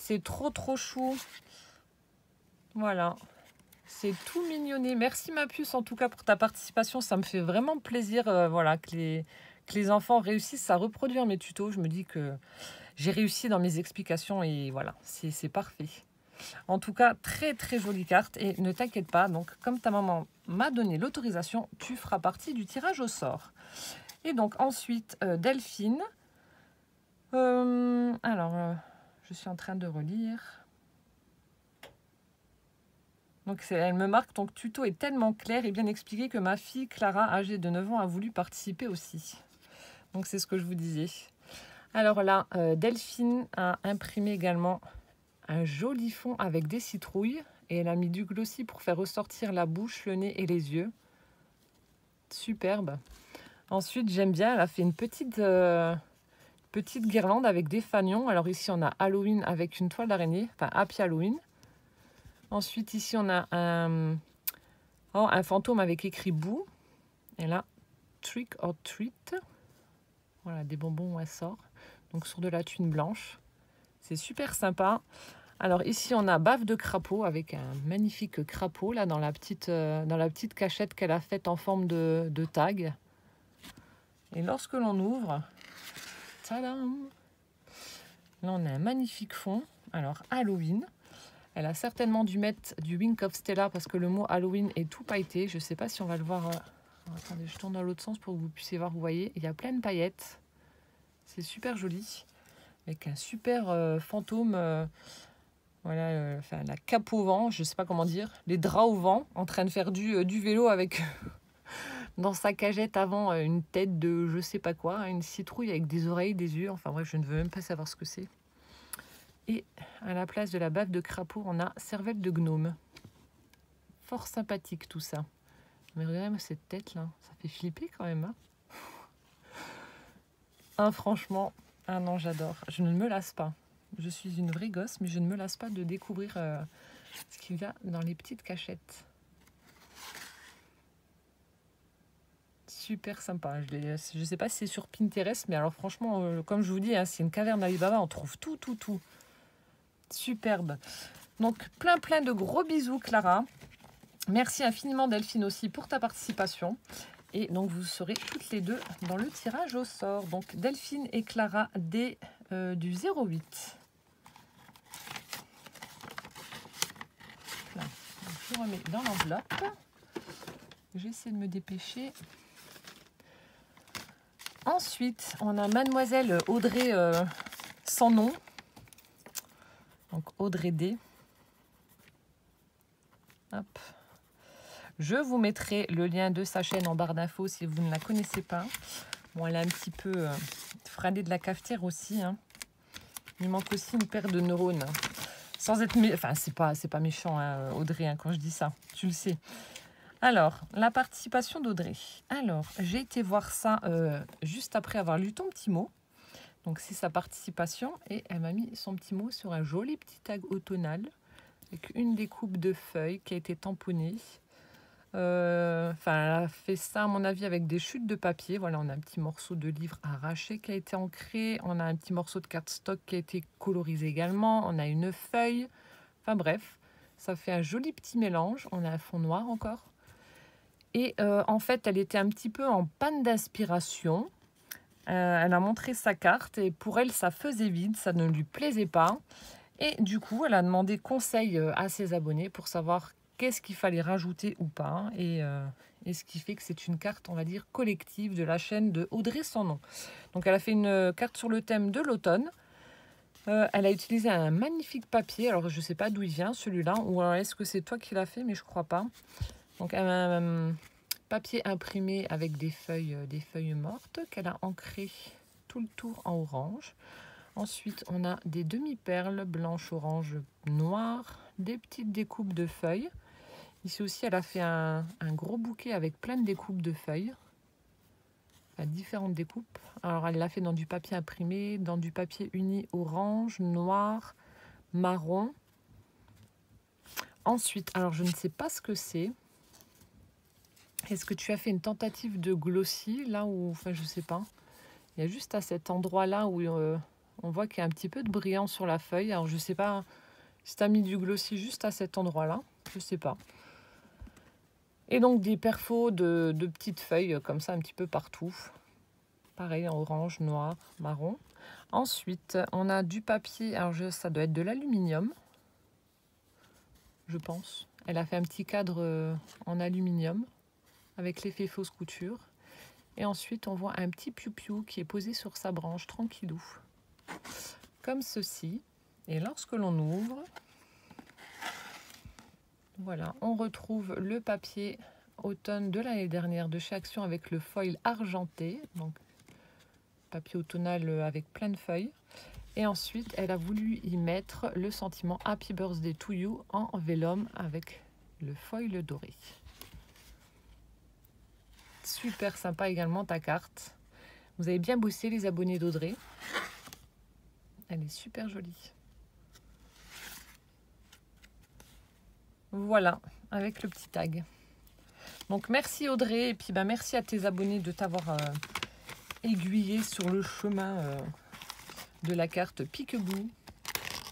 C'est trop, trop chou. Voilà. C'est tout mignonné. Merci ma puce, en tout cas, pour ta participation. Ça me fait vraiment plaisir euh, voilà, que les enfants réussissent à reproduire mes tutos. Je me dis que j'ai réussi dans mes explications et voilà, c'est parfait. En tout cas, très très jolie carte. Et ne t'inquiète pas, donc comme ta maman m'a donné l'autorisation, tu feras partie du tirage au sort. Et donc ensuite, euh, Delphine. Euh, alors, euh, je suis en train de relire. Donc elle me marque, ton tuto est tellement clair et bien expliqué que ma fille Clara, âgée de 9 ans, a voulu participer aussi. Donc c'est ce que je vous disais. Alors là, Delphine a imprimé également un joli fond avec des citrouilles. Et elle a mis du glossy pour faire ressortir la bouche, le nez et les yeux. Superbe. Ensuite, j'aime bien, elle a fait une petite, euh, petite guirlande avec des fanions. Alors ici, on a Halloween avec une toile d'araignée, enfin Happy Halloween. Ensuite, ici, on a un, oh, un fantôme avec écrit boue. Et là, Trick or Treat. Des bonbons elle sort. Donc sur de la thune blanche. C'est super sympa. Alors ici, on a bave de crapaud avec un magnifique crapaud là dans la petite, euh, dans la petite cachette qu'elle a faite en forme de, tag. Et lorsque l'on ouvre, tadam Là, on a un magnifique fond. Alors, Halloween. Elle a certainement dû mettre du Wink of Stella parce que le mot Halloween est tout pailleté. Je ne sais pas si on va le voir. Euh, attendez, je tourne dans l'autre sens pour que vous puissiez voir. Vous voyez, il y a plein de paillettes. C'est super joli. Avec un super euh, fantôme voilà, euh, la cape au vent, je sais pas comment dire, les draps au vent, en train de faire du, euh, vélo avec dans sa cagette avant euh, une tête de je sais pas quoi, une citrouille avec des oreilles, des yeux, enfin bref, je ne veux même pas savoir ce que c'est. Et à la place de la bave de crapaud, on a cervelle de gnome. Fort sympathique tout ça. Mais regardez cette tête là, ça fait flipper quand même. Hein ah, franchement, ah non, j'adore. Je ne me lasse pas. Je suis une vraie gosse, mais je ne me lasse pas de découvrir euh, ce qu'il y a dans les petites cachettes. Super sympa. Je ne sais pas si c'est sur Pinterest, mais alors franchement, euh, comme je vous dis, hein, c'est une caverne Alibaba, on trouve tout, tout, tout. Superbe. Donc, plein, plein de gros bisous, Clara. Merci infiniment, Delphine, aussi, pour ta participation. Et donc, vous serez toutes les deux dans le tirage au sort. Donc, Delphine et Clara, des euh, du 08. je remets dans l'enveloppe. J'essaie de me dépêcher. Ensuite, on a Mademoiselle Audrey euh, sans nom. Donc Audrey D. Hop. Je vous mettrai le lien de sa chaîne en barre d'infos si vous ne la connaissez pas. Bon, elle a un petit peu euh, de la cafetière aussi. Hein. Il manque aussi une paire de neurones. Sans être... Enfin, c'est pas, pas méchant, hein, Audrey, hein, quand je dis ça. Tu le sais. Alors, la participation d'Audrey. Alors, j'ai été voir ça euh, juste après avoir lu ton petit mot. Donc, c'est sa participation. Et elle m'a mis son petit mot sur un joli petit tag automnal avec une découpe de feuilles qui a été tamponnée. Euh, enfin, elle a fait ça, à mon avis, avec des chutes de papier. Voilà, on a un petit morceau de livre arraché qui a été ancré. On a un petit morceau de cardstock qui a été colorisé également. On a une feuille. Enfin bref, ça fait un joli petit mélange. On a un fond noir encore. Et euh, en fait, elle était un petit peu en panne d'inspiration. Euh, elle a montré sa carte et pour elle, ça faisait vide, ça ne lui plaisait pas. Et du coup, elle a demandé conseil à ses abonnés pour savoir qu'est-ce qu'il fallait rajouter ou pas. Euh, et, ce qui fait que c'est une carte, on va dire, collective de la chaîne de Audrey Sans Nom. Donc elle a fait une euh, carte sur le thème de l'automne. Euh, elle a utilisé un magnifique papier. Alors je ne sais pas d'où il vient celui-là. Ou alors est-ce que c'est toi qui l'as fait Mais je crois pas. Donc un, papier imprimé avec des feuilles, des feuilles mortes qu'elle a ancré tout le tour en orange. Ensuite, on a des demi-perles blanches, orange, noires, des petites découpes de feuilles Ici aussi, elle a fait un, gros bouquet avec plein de découpes de feuilles. différentes découpes. Alors, elle l'a fait dans du papier imprimé, dans du papier uni orange, noir, marron. Ensuite, alors je ne sais pas ce que c'est. Est-ce que tu as fait une tentative de glossy là ou enfin je sais pas. Il y a juste à cet endroit là où euh, on voit qu'il y a un petit peu de brillant sur la feuille. Alors je sais pas si tu as mis du glossy juste à cet endroit là. Je sais pas. Et donc des perfos de, petites feuilles comme ça un petit peu partout. Pareil, en orange, noir, marron. Ensuite, on a du papier. Alors ça doit être de l'aluminium. Je pense. Elle a fait un petit cadre euh, en aluminium avec l'effet fausse couture. Et ensuite, on voit un petit piou-piou qui est posé sur sa branche, tranquillou. Comme ceci. Et lorsque l'on ouvre, voilà, on retrouve le papier automne de l'année dernière de chez Action avec le foil argenté. Donc, papier automnal avec plein de feuilles. Et ensuite, elle a voulu y mettre le sentiment Happy Birthday to You en vélum avec le foil doré. Super sympa également ta carte. Vous avez bien bossé les abonnés d'Audrey. Elle est super jolie. Voilà, avec le petit tag. Donc merci Audrey et puis bah, merci à tes abonnés de t'avoir euh, aiguillé sur le chemin euh, de la carte Piquebou.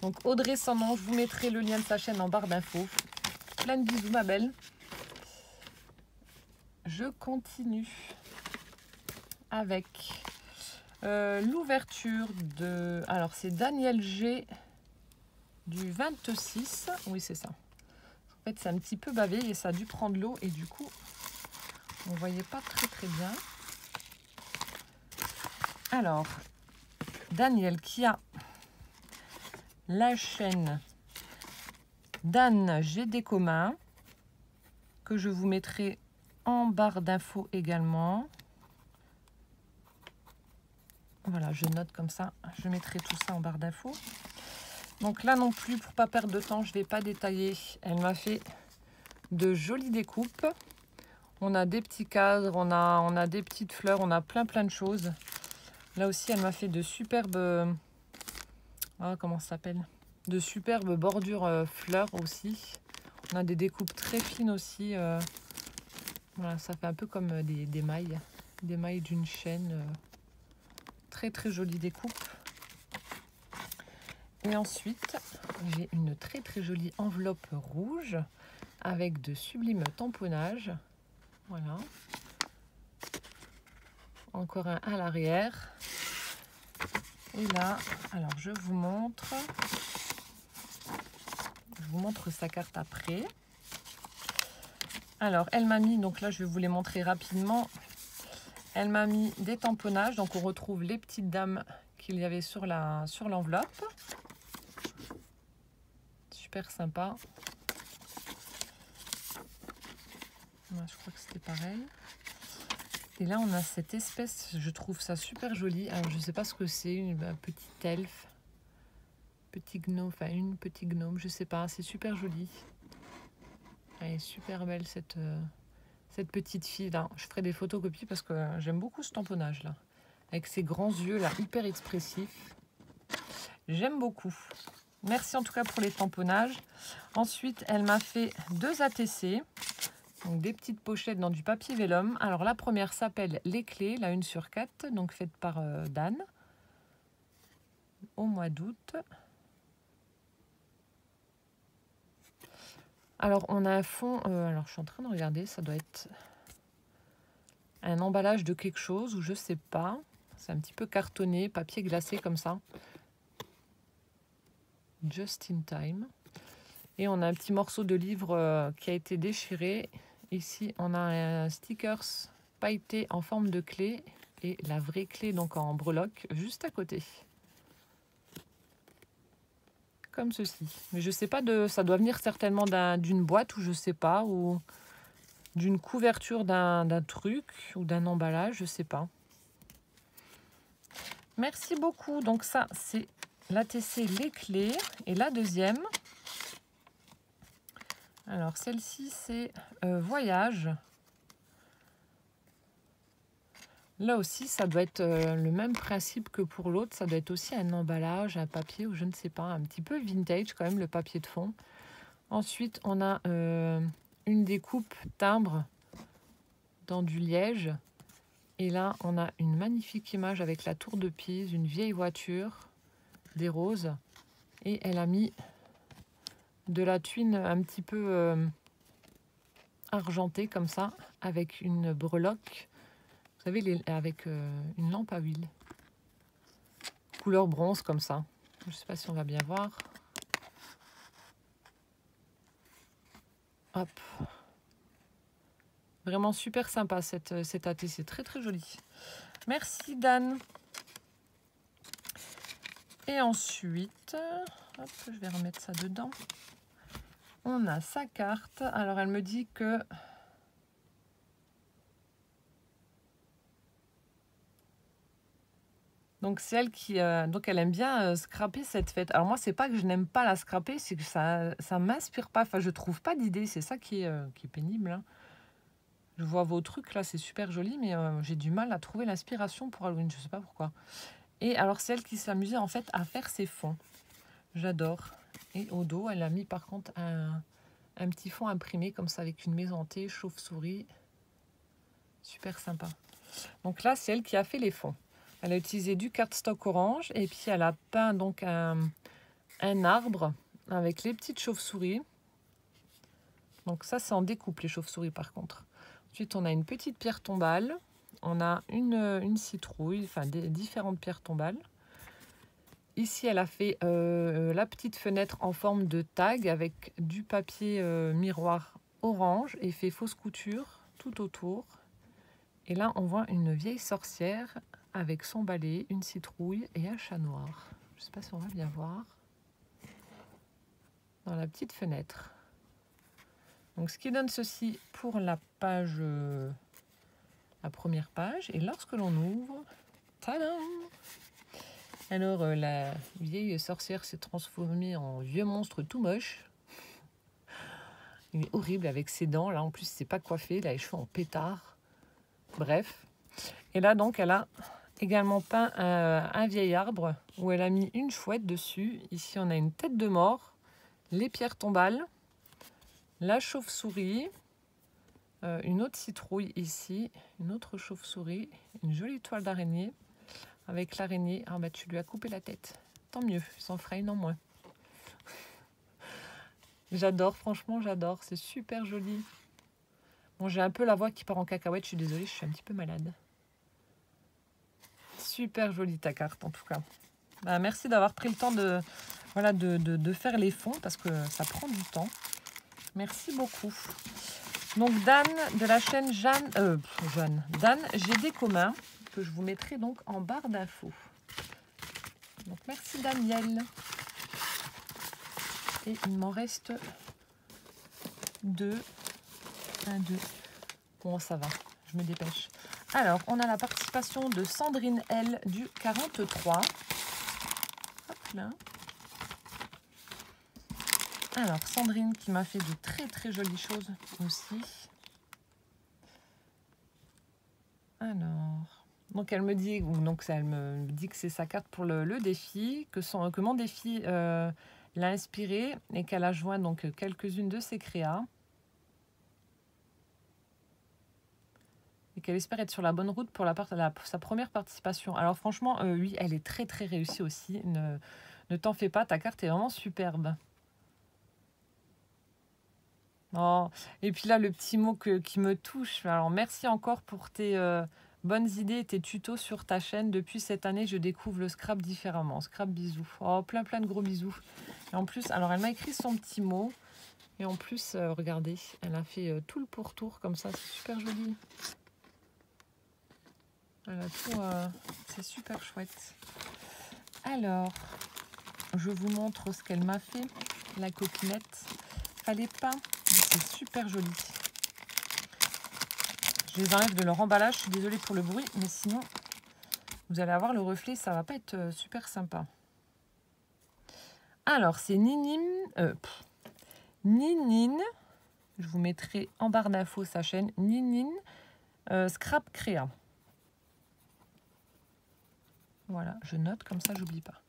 Donc Audrey sans nom, je vous mettrai le lien de sa chaîne en barre d'infos. Plein de bisous ma belle. Je continue avec euh, l'ouverture de... Alors c'est Daniel G du 26. Oui c'est ça c'est un petit peu bavé et ça a dû prendre l'eau et du coup, on voyait pas très très bien. Alors, Daniel qui a la chaîne d'Anne GD commun que je vous mettrai en barre d'infos également. Voilà, je note comme ça. Je mettrai tout ça en barre d'infos. Donc là non plus, pour pas perdre de temps, je ne vais pas détailler. Elle m'a fait de jolies découpes. On a des petits cadres, on a, on a des petites fleurs, on a plein plein de choses. Là aussi, elle m'a fait de superbes... Ah, comment ça s'appelle? De superbes bordures euh, fleurs aussi. On a des découpes très fines aussi. Euh. Voilà, ça fait un peu comme euh, des, des mailles. Des mailles d'une chaîne. Très très jolie découpe. Ensuite, j'ai une très très jolie enveloppe rouge avec de sublimes tamponnages. Voilà. Encore un à l'arrière. Et là, alors je vous montre. Je vous montre sa carte après. Alors, elle m'a mis, donc là je vais vous les montrer rapidement. Elle m'a mis des tamponnages, donc on retrouve les petites dames qu'il y avait sur l'enveloppe. Sur sympa. je crois que c'était pareil. Et là, on a cette espèce, je trouve ça super joli. Alors, je sais pas ce que c'est, une petite elfe. Petit gnome, enfin une petite gnome, je sais pas, c'est super joli. Elle est super belle cette, euh, cette petite fille. Je ferai des photocopies parce que j'aime beaucoup ce tamponnage là. Avec ses grands yeux là, hyper expressifs. J'aime beaucoup. Merci en tout cas pour les tamponnages. Ensuite, elle m'a fait deux ATC. Donc des petites pochettes dans du papier vélum. Alors la première s'appelle Les Clés, la une sur quatre, donc faite par euh, Dan. Au mois d'août. Alors on a un fond, euh, alors je suis en train de regarder, ça doit être un emballage de quelque chose ou je sais pas. C'est un petit peu cartonné, papier glacé comme ça. Just in Time. Et on a un petit morceau de livre euh, qui a été déchiré. Ici, on a un stickers pailleté en forme de clé et la vraie clé donc en breloque juste à côté. Comme ceci. Mais je sais pas de. Ça doit venir certainement d'une boîte ou je sais pas. Ou d'une couverture d'un truc ou d'un emballage, je sais pas. Merci beaucoup. Donc ça, c'est l'ATC Les Clés. Et la deuxième, Alors, celle-ci, c'est euh, Voyage. Là aussi, ça doit être euh, le même principe que pour l'autre. Ça doit être aussi un emballage, un papier ou je ne sais pas, un petit peu vintage quand même, le papier de fond. Ensuite, on a euh, une découpe timbre dans du liège. Et là, on a une magnifique image avec la tour de Pise, une vieille voiture, des roses. Et elle a mis de la tuine un petit peu euh, argentée comme ça, avec une breloque vous savez, avec euh, une lampe à huile. Couleur bronze comme ça. Je sais pas si on va bien voir. Hop. Vraiment super sympa cette, cette C'est très très joli. Merci Dan. Et ensuite, je vais remettre ça dedans. On a sa carte. Alors elle me dit que Donc c'est elle qui euh, donc elle aime bien euh, scraper cette fête. Alors moi c'est pas que je n'aime pas la scraper, c'est que ça ça m'inspire pas. Enfin je trouve pas d'idée, c'est ça qui est euh, qui est pénible. Hein. Je vois vos trucs là, c'est super joli, mais j'ai du mal à trouver l'inspiration pour Halloween. Je sais pas pourquoi. Et alors c'est elle qui s'amusait en fait à faire ses fonds. J'adore. Et au dos, elle a mis par contre un, un petit fond imprimé comme ça avec une maison hantée, chauve-souris. Super sympa. Donc là, c'est elle qui a fait les fonds. Elle a utilisé du cardstock orange et puis elle a peint donc un, arbre avec les petites chauves-souris. Donc ça, c'est en découpe les chauves-souris par contre. Ensuite, on a une petite pierre tombale. On a une, citrouille, enfin des différentes pierres tombales. Ici, elle a fait euh, la petite fenêtre en forme de tag avec du papier euh, miroir orange et fait fausse couture tout autour. Et là, on voit une vieille sorcière avec son balai, une citrouille et un chat noir. Je ne sais pas si on va bien voir. Dans la petite fenêtre. Donc ce qui donne ceci pour la page, euh, première page. Et lorsque l'on ouvre, tadam Alors euh, la vieille sorcière s'est transformée en vieux monstre tout moche. Il est horrible avec ses dents. Là en plus c'est pas coiffé, là les cheveux en pétard. Bref. Et là donc elle a également peint un, vieil arbre où elle a mis une chouette dessus. Ici, on a une tête de mort, les pierres tombales, la chauve-souris, euh, une autre citrouille ici, une autre chauve-souris, une jolie toile d'araignée. Avec l'araignée, ah bah tu lui as coupé la tête. Tant mieux, s'en fera une moins. J'adore, franchement, j'adore. C'est super joli. Bon, j'ai un peu la voix qui part en cacahuète. Je suis désolée, je suis un petit peu malade. Super jolie ta carte en tout cas. Bah, merci d'avoir pris le temps de, voilà, de, faire les fonds parce que ça prend du temps. Merci beaucoup. Donc Dan de la chaîne Jeanne, euh, Jeanne, Dan, j'ai des communs que je vous mettrai donc en barre d'infos. Donc merci Daniel. Et il m'en reste deux. Un, deux. Bon, ça va, je me dépêche. Alors, on a la participation de Sandrine L du 43. Hop là. Alors, Sandrine qui m'a fait de très très jolies choses aussi. Alors, donc elle me dit, donc elle me dit que c'est sa carte pour le, défi, que, son, que mon défi euh, l'a inspiré et qu'elle a joint donc quelques-unes de ses créas. et qu'elle espère être sur la bonne route pour sa première participation. Alors franchement, euh, oui, elle est très très réussie aussi. Ne t'en fais pas, ta carte est vraiment superbe. Oh. Et puis là, le petit mot que, qui me touche. Alors merci encore pour tes euh, bonnes idées et tes tutos sur ta chaîne. Depuis cette année, je découvre le scrap différemment. Scrap bisous. Oh, plein plein de gros bisous. Et en plus, alors elle m'a écrit son petit mot. Et en plus, euh, regardez, elle a fait tout le pourtour comme ça. C'est super joli. Euh, c'est super chouette. Alors, je vous montre ce qu'elle m'a fait, la coquinette. Fallait pas, c'est super joli. Je les enlève de leur emballage, je suis désolée pour le bruit, mais sinon, vous allez avoir le reflet, ça va pas être euh, super sympa. Alors, c'est Ninim, euh, Ninine Je vous mettrai en barre d'infos sa chaîne Ninin euh, Scrap Créa. Voilà, je note comme ça, j'oublie pas.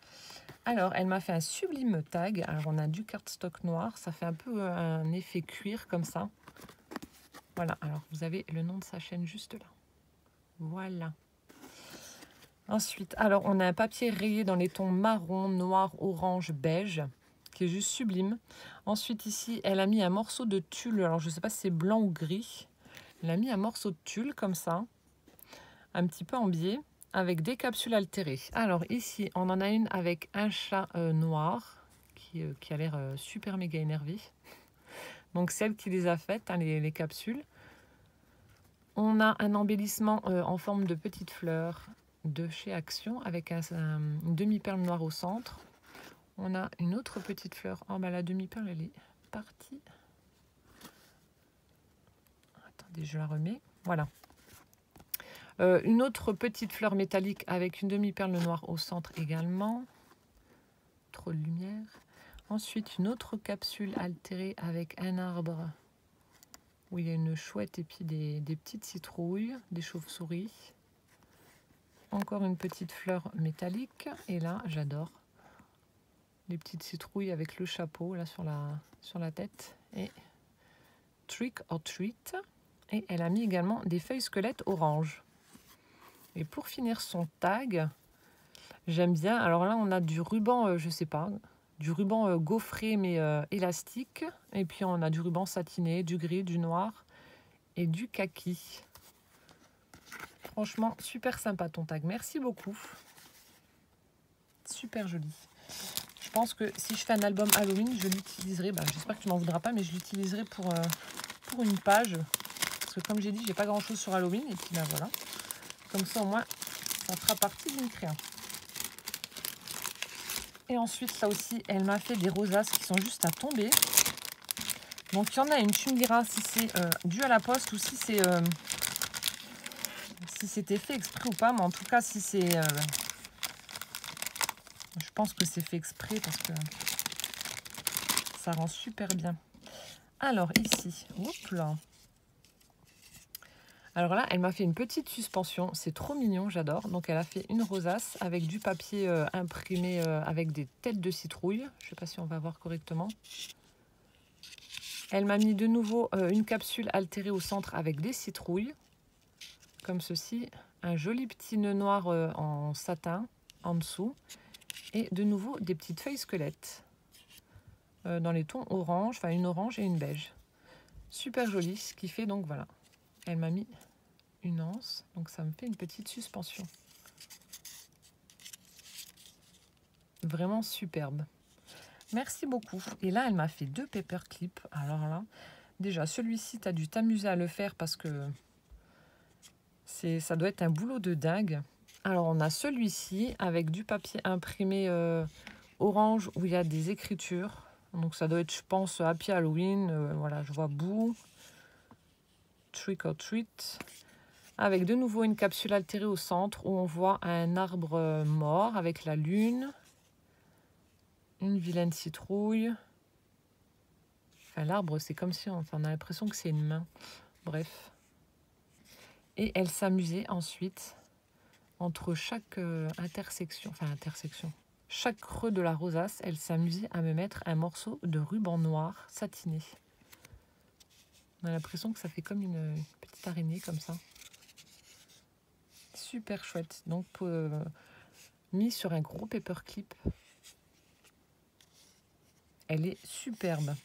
Alors, elle m'a fait un sublime tag. Alors, on a du cardstock noir. Ça fait un peu euh, un effet cuir comme ça. Voilà, alors vous avez le nom de sa chaîne juste là. Voilà. Ensuite, alors on a un papier rayé dans les tons marron, noir, orange, beige, qui est juste sublime. Ensuite ici, elle a mis un morceau de tulle, alors je ne sais pas si c'est blanc ou gris. Elle a mis un morceau de tulle comme ça, un petit peu en biais, avec des capsules altérées. Alors ici, on en a une avec un chat euh, noir, qui, euh, qui a l'air euh, super méga énervé. Donc celle qui les a faites, hein, les, capsules. On a un embellissement en forme de petites fleurs de chez Action avec un, une demi-perle noire au centre. On a une autre petite fleur. Oh bah la demi-perle elle est partie. Attendez, je la remets. Voilà. Euh, une autre petite fleur métallique avec une demi-perle noire au centre également. Trop de lumière. Ensuite, une autre capsule altérée avec un arbre où il y a une chouette et puis des, petites citrouilles, des chauves-souris. Encore une petite fleur métallique. Et là, j'adore. Les petites citrouilles avec le chapeau sur la, sur la tête. Et Trick or Treat. Et elle a mis également des feuilles squelettes orange. Et pour finir son tag, j'aime bien. Alors là, on a du ruban, je euh, je sais pas, du ruban euh, gaufré mais euh, élastique. Et puis on a du ruban satiné, du gris, du noir et du kaki. Franchement, super sympa ton tag. Merci beaucoup. Super joli. Je pense que si je fais un album Halloween, je l'utiliserai. Bah, J'espère que tu m'en voudras pas, mais je l'utiliserai pour, euh, pour une page. Parce que comme j'ai dit, j'ai pas grand chose sur Halloween. Et puis ben voilà. Comme ça, au moins, ça fera partie d'une créa. Et ensuite, là aussi, elle m'a fait des rosaces qui sont juste à tomber. Donc, il y en a une, tu me diras si c'est euh, dû à la poste ou si c'est euh, si c'était fait exprès ou pas, mais en tout cas, si c'est... Euh, je pense que c'est fait exprès parce que ça rend super bien. Alors, ici, hop là. Alors là, elle m'a fait une petite suspension. C'est trop mignon, j'adore. Donc, elle a fait une rosace avec du papier euh, imprimé euh, avec des têtes de citrouille. Je ne sais pas si on va voir correctement. Elle m'a mis de nouveau une capsule altérée au centre avec des citrouilles comme ceci. Un joli petit nœud noir euh, en satin en dessous. Et de nouveau des petites feuilles squelettes euh, dans les tons orange, enfin une orange et une beige. Super joli, ce qui fait donc voilà. Elle m'a mis une anse, donc ça me fait une petite suspension. Vraiment superbe. Merci beaucoup. Et là, elle m'a fait deux paperclips. Alors là, déjà, celui-ci, tu as dû t'amuser à le faire parce que ça doit être un boulot de dingue. Alors, on a celui-ci avec du papier imprimé euh, orange où il y a des écritures. Donc, ça doit être, je pense, Happy Halloween. Euh, voilà, je vois Boo, Trick or Treat. Avec de nouveau une capsule altérée au centre où on voit un arbre euh, mort avec la lune. Une vilaine citrouille. Enfin, l'arbre, c'est comme si on, a l'impression que c'est une main. Bref. Et elle s'amusait ensuite entre chaque euh, intersection, enfin intersection, chaque creux de la rosace, elle s'amusait à me mettre un morceau de ruban noir satiné. On a l'impression que ça fait comme une, petite araignée comme ça. Super chouette. Donc euh, mis sur un gros paperclip. Elle est superbe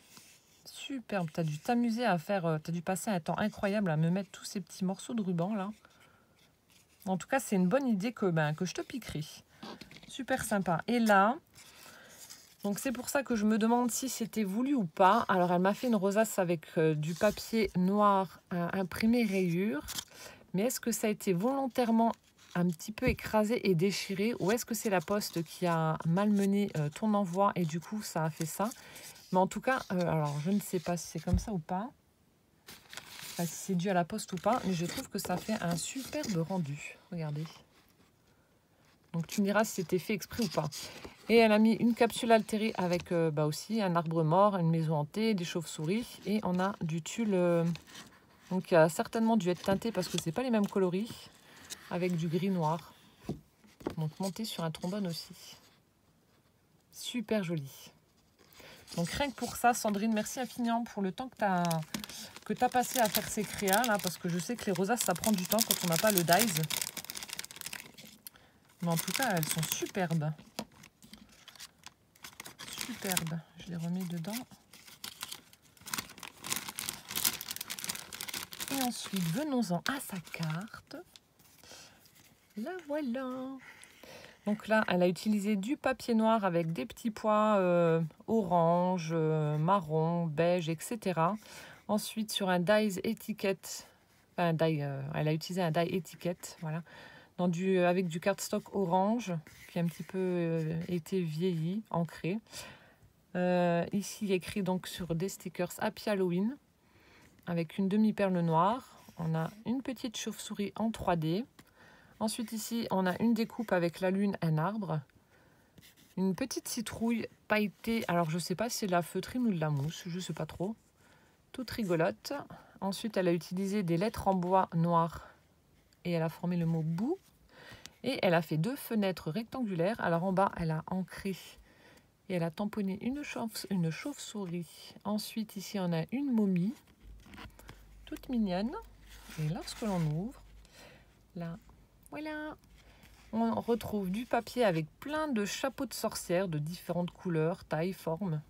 superbe. Tu as dû t'amuser à faire, euh, tu as dû passer un temps incroyable à me mettre tous ces petits morceaux de ruban là. En tout cas, c'est une bonne idée que, ben, que je te piquerai. Super sympa. Et là, donc c'est pour ça que je me demande si c'était voulu ou pas. Alors elle m'a fait une rosace avec euh, du papier noir euh, imprimé rayure. Mais est-ce que ça a été volontairement un petit peu écrasé et déchiré ou est-ce que c'est la poste qui a malmené ton envoi et du coup ça a fait ça? Mais en tout cas, euh, alors je ne sais pas si c'est comme ça ou pas. si c'est dû à la poste ou pas. Mais je trouve que ça fait un superbe rendu. Regardez. Donc tu me diras si c'était fait exprès ou pas. Et elle a mis une capsule altérée avec euh, bah aussi un arbre mort, une maison hantée, des chauves-souris. Et on a du tulle, euh, donc qui a certainement dû être teinté parce que c'est pas les mêmes coloris, avec du gris noir. Donc monté sur un trombone aussi. Super joli. Donc rien que pour ça, Sandrine, merci infiniment pour le temps que tu as, passé à faire ces créas parce que je sais que les rosaces, ça prend du temps quand on n'a pas le dies. Mais en tout cas, elles sont superbes. Superbes. Je les remets dedans. Et ensuite, venons-en à sa carte. La voilà. Donc là, elle a utilisé du papier noir avec des petits pois euh, orange, euh, marron, beige, etc. Ensuite, sur un die étiquette, enfin, die, euh, elle a utilisé un die étiquette, voilà, avec du cardstock orange qui a un petit peu été vieilli, ancré. ici, écrit donc sur des stickers Happy Halloween avec une demi-perle noire. On a une petite chauve-souris en 3D. Ensuite ici, on a une découpe avec la lune, un arbre. Une petite citrouille pailletée. Alors je ne sais pas si c'est de la feutrine ou de la mousse, je ne sais pas trop. Toute rigolote. Ensuite, elle a utilisé des lettres en bois noir et elle a formé le mot bout. Et elle a fait deux fenêtres rectangulaires. Alors en bas, elle a ancré et elle a tamponné une chauve-souris. Ensuite, ici, on a une momie, toute mignonne. Et lorsque l'on ouvre, là, voilà. On retrouve du papier avec plein de chapeaux de sorcières de différentes couleurs, tailles, formes.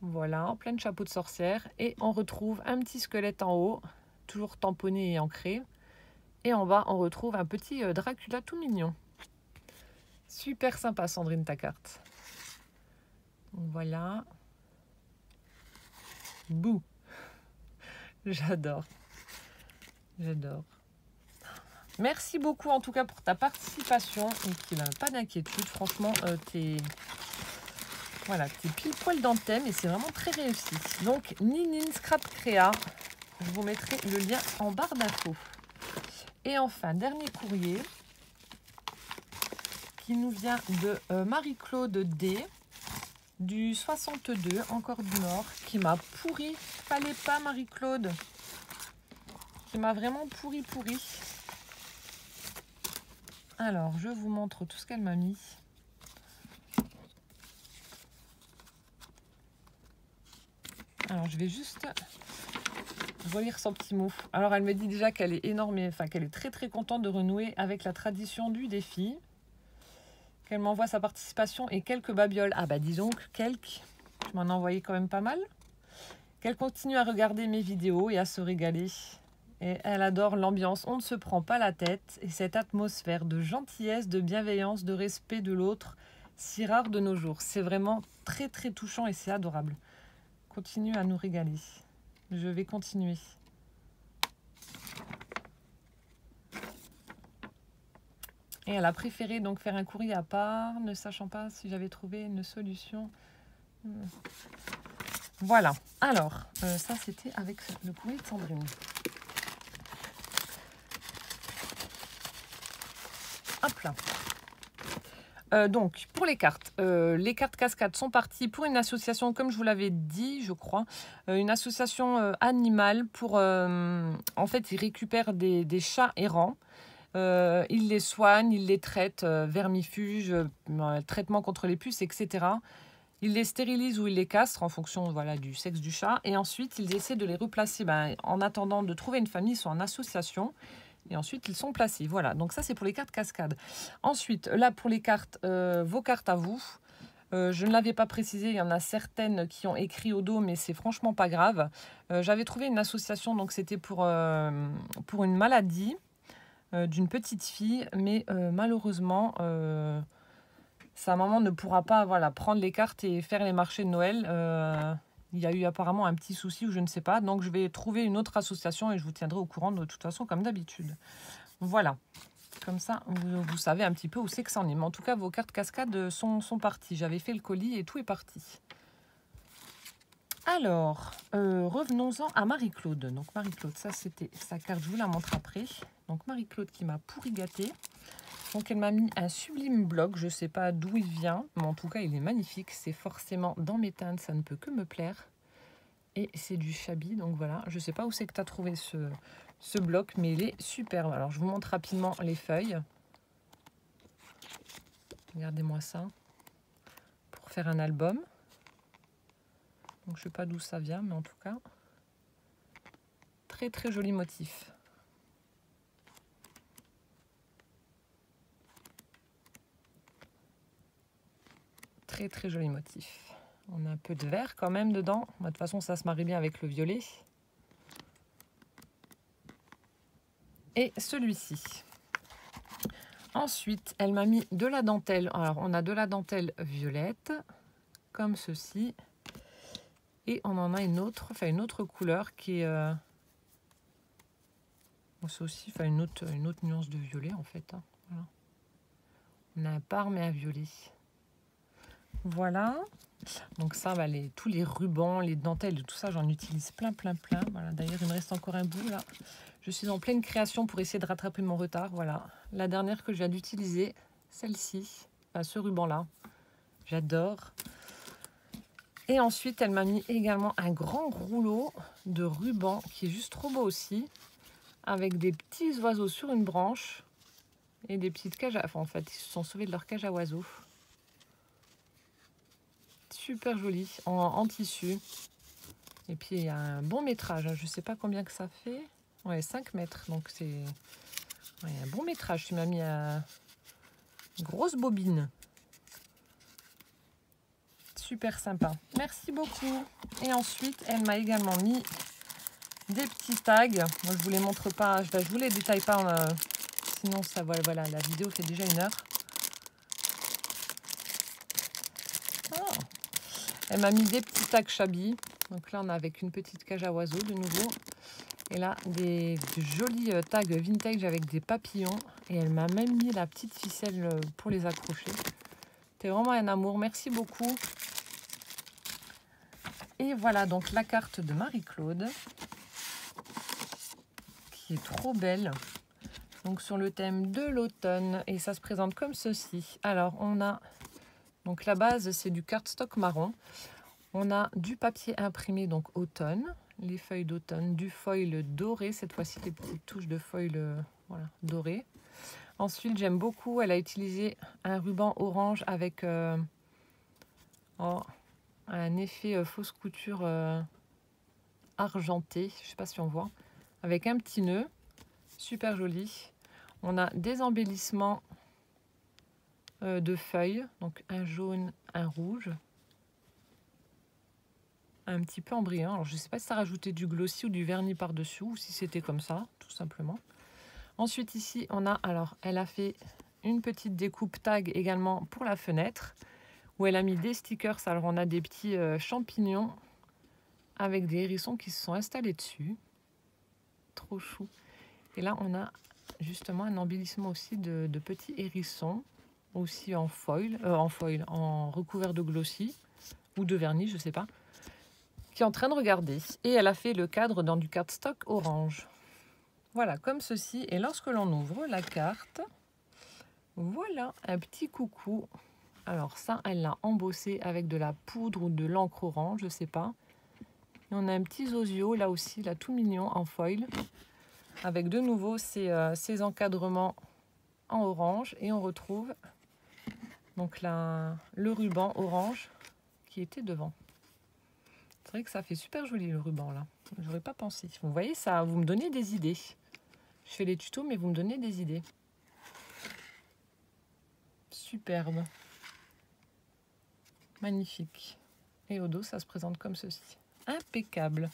Voilà, plein de chapeaux de sorcières. Et on retrouve un petit squelette en haut, toujours tamponné et ancré. Et en bas, on retrouve un petit euh, Dracula tout mignon. Super sympa, Sandrine, ta carte. Voilà. Bouh. J'adore. J'adore. Merci beaucoup en tout cas pour ta participation et pas d'inquiétude. Franchement, euh, t'es voilà, es pile poil dans le thème et c'est vraiment très réussi. Donc, Ninin Scrap Créa, je vous mettrai le lien en barre d'infos. Et enfin, dernier courrier qui nous vient de euh, Marie-Claude D du 62, encore du Nord, qui m'a pourri. Fallait pas Marie-Claude. Qui m'a vraiment pourri pourri. Alors, je vous montre tout ce qu'elle m'a mis. Alors, je vais juste relire son petit mot. Alors, elle me dit déjà qu'elle est énorme, enfin qu'elle est très très contente de renouer avec la tradition du défi. Qu'elle m'envoie sa participation et quelques babioles. Ah bah disons que quelques, je m'en ai envoyé quand même pas mal. Qu'elle continue à regarder mes vidéos et à se régaler. Et elle adore l'ambiance, on ne se prend pas la tête. Et cette atmosphère de gentillesse, de bienveillance, de respect de l'autre, si rare de nos jours. C'est vraiment très très touchant et c'est adorable. Continue à nous régaler. Je vais continuer. Et elle a préféré donc faire un courrier à part, ne sachant pas si j'avais trouvé une solution. Voilà. Alors, euh, ça c'était avec le courrier de Sandrine. Hop là. Euh, donc, pour les cartes, euh, les cartes cascades sont parties pour une association, comme je vous l'avais dit, je crois, euh, une association animale pour... en fait, ils récupèrent des, chats errants. ils les soignent, ils les traitent, vermifuges, traitement contre les puces, etc. Ils les stérilisent ou ils les castrent en fonction voilà, du sexe du chat. Et ensuite, ils essaient de les replacer. Ben, en attendant de trouver une famille, sont en association. Et ensuite, ils sont placés. Voilà, donc ça, c'est pour les cartes cascades. Ensuite, là, pour les cartes, euh, vos cartes à vous. Euh, je ne l'avais pas précisé, il y en a certaines qui ont écrit au dos, mais c'est franchement pas grave. Euh, j'avais trouvé une association, donc c'était pour, pour une maladie d'une petite fille, mais malheureusement, sa maman ne pourra pas voilà, prendre les cartes et faire les marchés de Noël il y a eu apparemment un petit souci ou je ne sais pas. Donc je vais trouver une autre association et je vous tiendrai au courant de toute façon comme d'habitude. Voilà. Comme ça, vous, savez un petit peu où c'est que ça en est. Mais en tout cas, vos cartes cascades sont, sont parties. J'avais fait le colis et tout est parti. Alors, euh, revenons-en à Marie-Claude. Donc Marie-Claude, ça c'était sa carte, je vous la montre après. Donc Marie-Claude qui m'a pourri gâté. Donc elle m'a mis un sublime bloc, je ne sais pas d'où il vient, mais en tout cas il est magnifique. C'est forcément dans mes teintes, ça ne peut que me plaire. Et c'est du Chabi, donc voilà. Je ne sais pas où c'est que tu as trouvé ce, ce bloc, mais il est superbe. Alors je vous montre rapidement les feuilles. Regardez-moi ça. Pour faire un album. Donc je sais pas d'où ça vient, mais en tout cas, très très joli motif. Très très joli motif. On a un peu de vert quand même dedans. De toute façon, ça se marie bien avec le violet. Et celui-ci. Ensuite, elle m'a mis de la dentelle. Alors, on a de la dentelle violette, comme ceci. Et on en a une autre, enfin une autre couleur qui est... Euh... c'est aussi enfin, une, autre, nuance de violet en fait. Hein. On a un parme et un violet. Voilà. Donc ça, bah, les, tous les rubans, les dentelles, tout ça, j'en utilise plein, plein, plein. Voilà. D'ailleurs, il me reste encore un bout là. Je suis en pleine création pour essayer de rattraper mon retard. Voilà. La dernière que je viens d'utiliser, celle-ci, ce ruban-là. J'adore. Et ensuite, elle m'a mis également un grand rouleau de ruban qui est juste trop beau aussi, avec des petits oiseaux sur une branche et des petites cages à... Enfin, en fait, ils se sont sauvés de leur cage à oiseaux. Super joli, en, tissu. Et puis, il y a un bon métrage. Hein. Je ne sais pas combien que ça fait. Ouais, 5 mètres. Donc, c'est un bon métrage. Tu m'as mis une grosse bobine super sympa. Merci beaucoup. Et ensuite, elle m'a également mis des petits tags. Moi, je vous les montre pas, je, vous les détaille pas. Euh, sinon, ça voilà, la vidéo fait déjà une heure. Oh. Elle m'a mis des petits tags Chabi. Donc là, on a avec une petite cage à oiseaux de nouveau. Et là, des, jolis euh, tags vintage avec des papillons. Et elle m'a même mis la petite ficelle euh, pour les accrocher. C'est vraiment un amour. Merci beaucoup. Et voilà donc la carte de Marie-Claude qui est trop belle. Donc sur le thème de l'automne et ça se présente comme ceci. Alors on a donc la base c'est du cardstock marron. On a du papier imprimé donc automne, les feuilles d'automne, du foil doré cette fois-ci les petites touches de foil voilà, doré. Ensuite j'aime beaucoup, elle a utilisé un ruban orange avec euh, oh, un effet euh, fausse couture euh, argenté, je sais pas si on voit, avec un petit nœud, super joli. On a des embellissements euh, de feuilles, donc un jaune, un rouge, un petit peu en. Alors je ne sais pas si ça rajoutait du glossy ou du vernis par-dessus, ou si c'était comme ça, tout simplement. Ensuite ici, on a, alors elle a fait une petite découpe tag également pour la fenêtre où elle a mis des stickers. Alors on a des petits euh, champignons avec des hérissons qui se sont installés dessus. Trop chou. Et là on a justement un embellissement aussi de, petits hérissons, aussi en foil, euh, en foil, en recouvert de glossy ou de vernis, je sais pas, qui est en train de regarder. Et elle a fait le cadre dans du cardstock orange. Voilà, comme ceci. Et lorsque l'on ouvre la carte, voilà un petit coucou alors ça, elle l'a embossé avec de la poudre ou de l'encre orange, je sais pas. Et on a un petit zozio, là aussi, là tout mignon, en foil. Avec de nouveau ces, euh, encadrements en orange. Et on retrouve donc là, le ruban orange qui était devant. C'est vrai que ça fait super joli le ruban là. J'aurais pas pensé. Vous voyez ça, vous me donnez des idées. Je fais les tutos, mais vous me donnez des idées. Superbe. Magnifique. Et au dos, ça se présente comme ceci. Impeccable.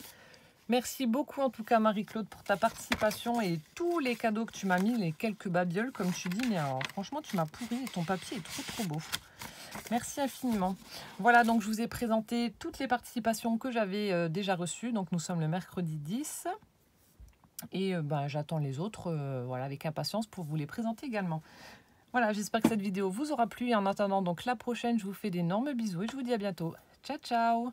Merci beaucoup en tout cas Marie-Claude pour ta participation et tous les cadeaux que tu m'as mis, les quelques babioles comme tu dis. Mais alors franchement tu m'as pourri et ton papier est trop trop beau. Merci infiniment. Voilà donc je vous ai présenté toutes les participations que j'avais euh, déjà reçues. Donc nous sommes le mercredi 10 et euh, bah, j'attends les autres euh, voilà, avec impatience pour vous les présenter également. Voilà, j'espère que cette vidéo vous aura plu. Et en attendant donc la prochaine, je vous fais d'énormes bisous et je vous dis à bientôt. Ciao, ciao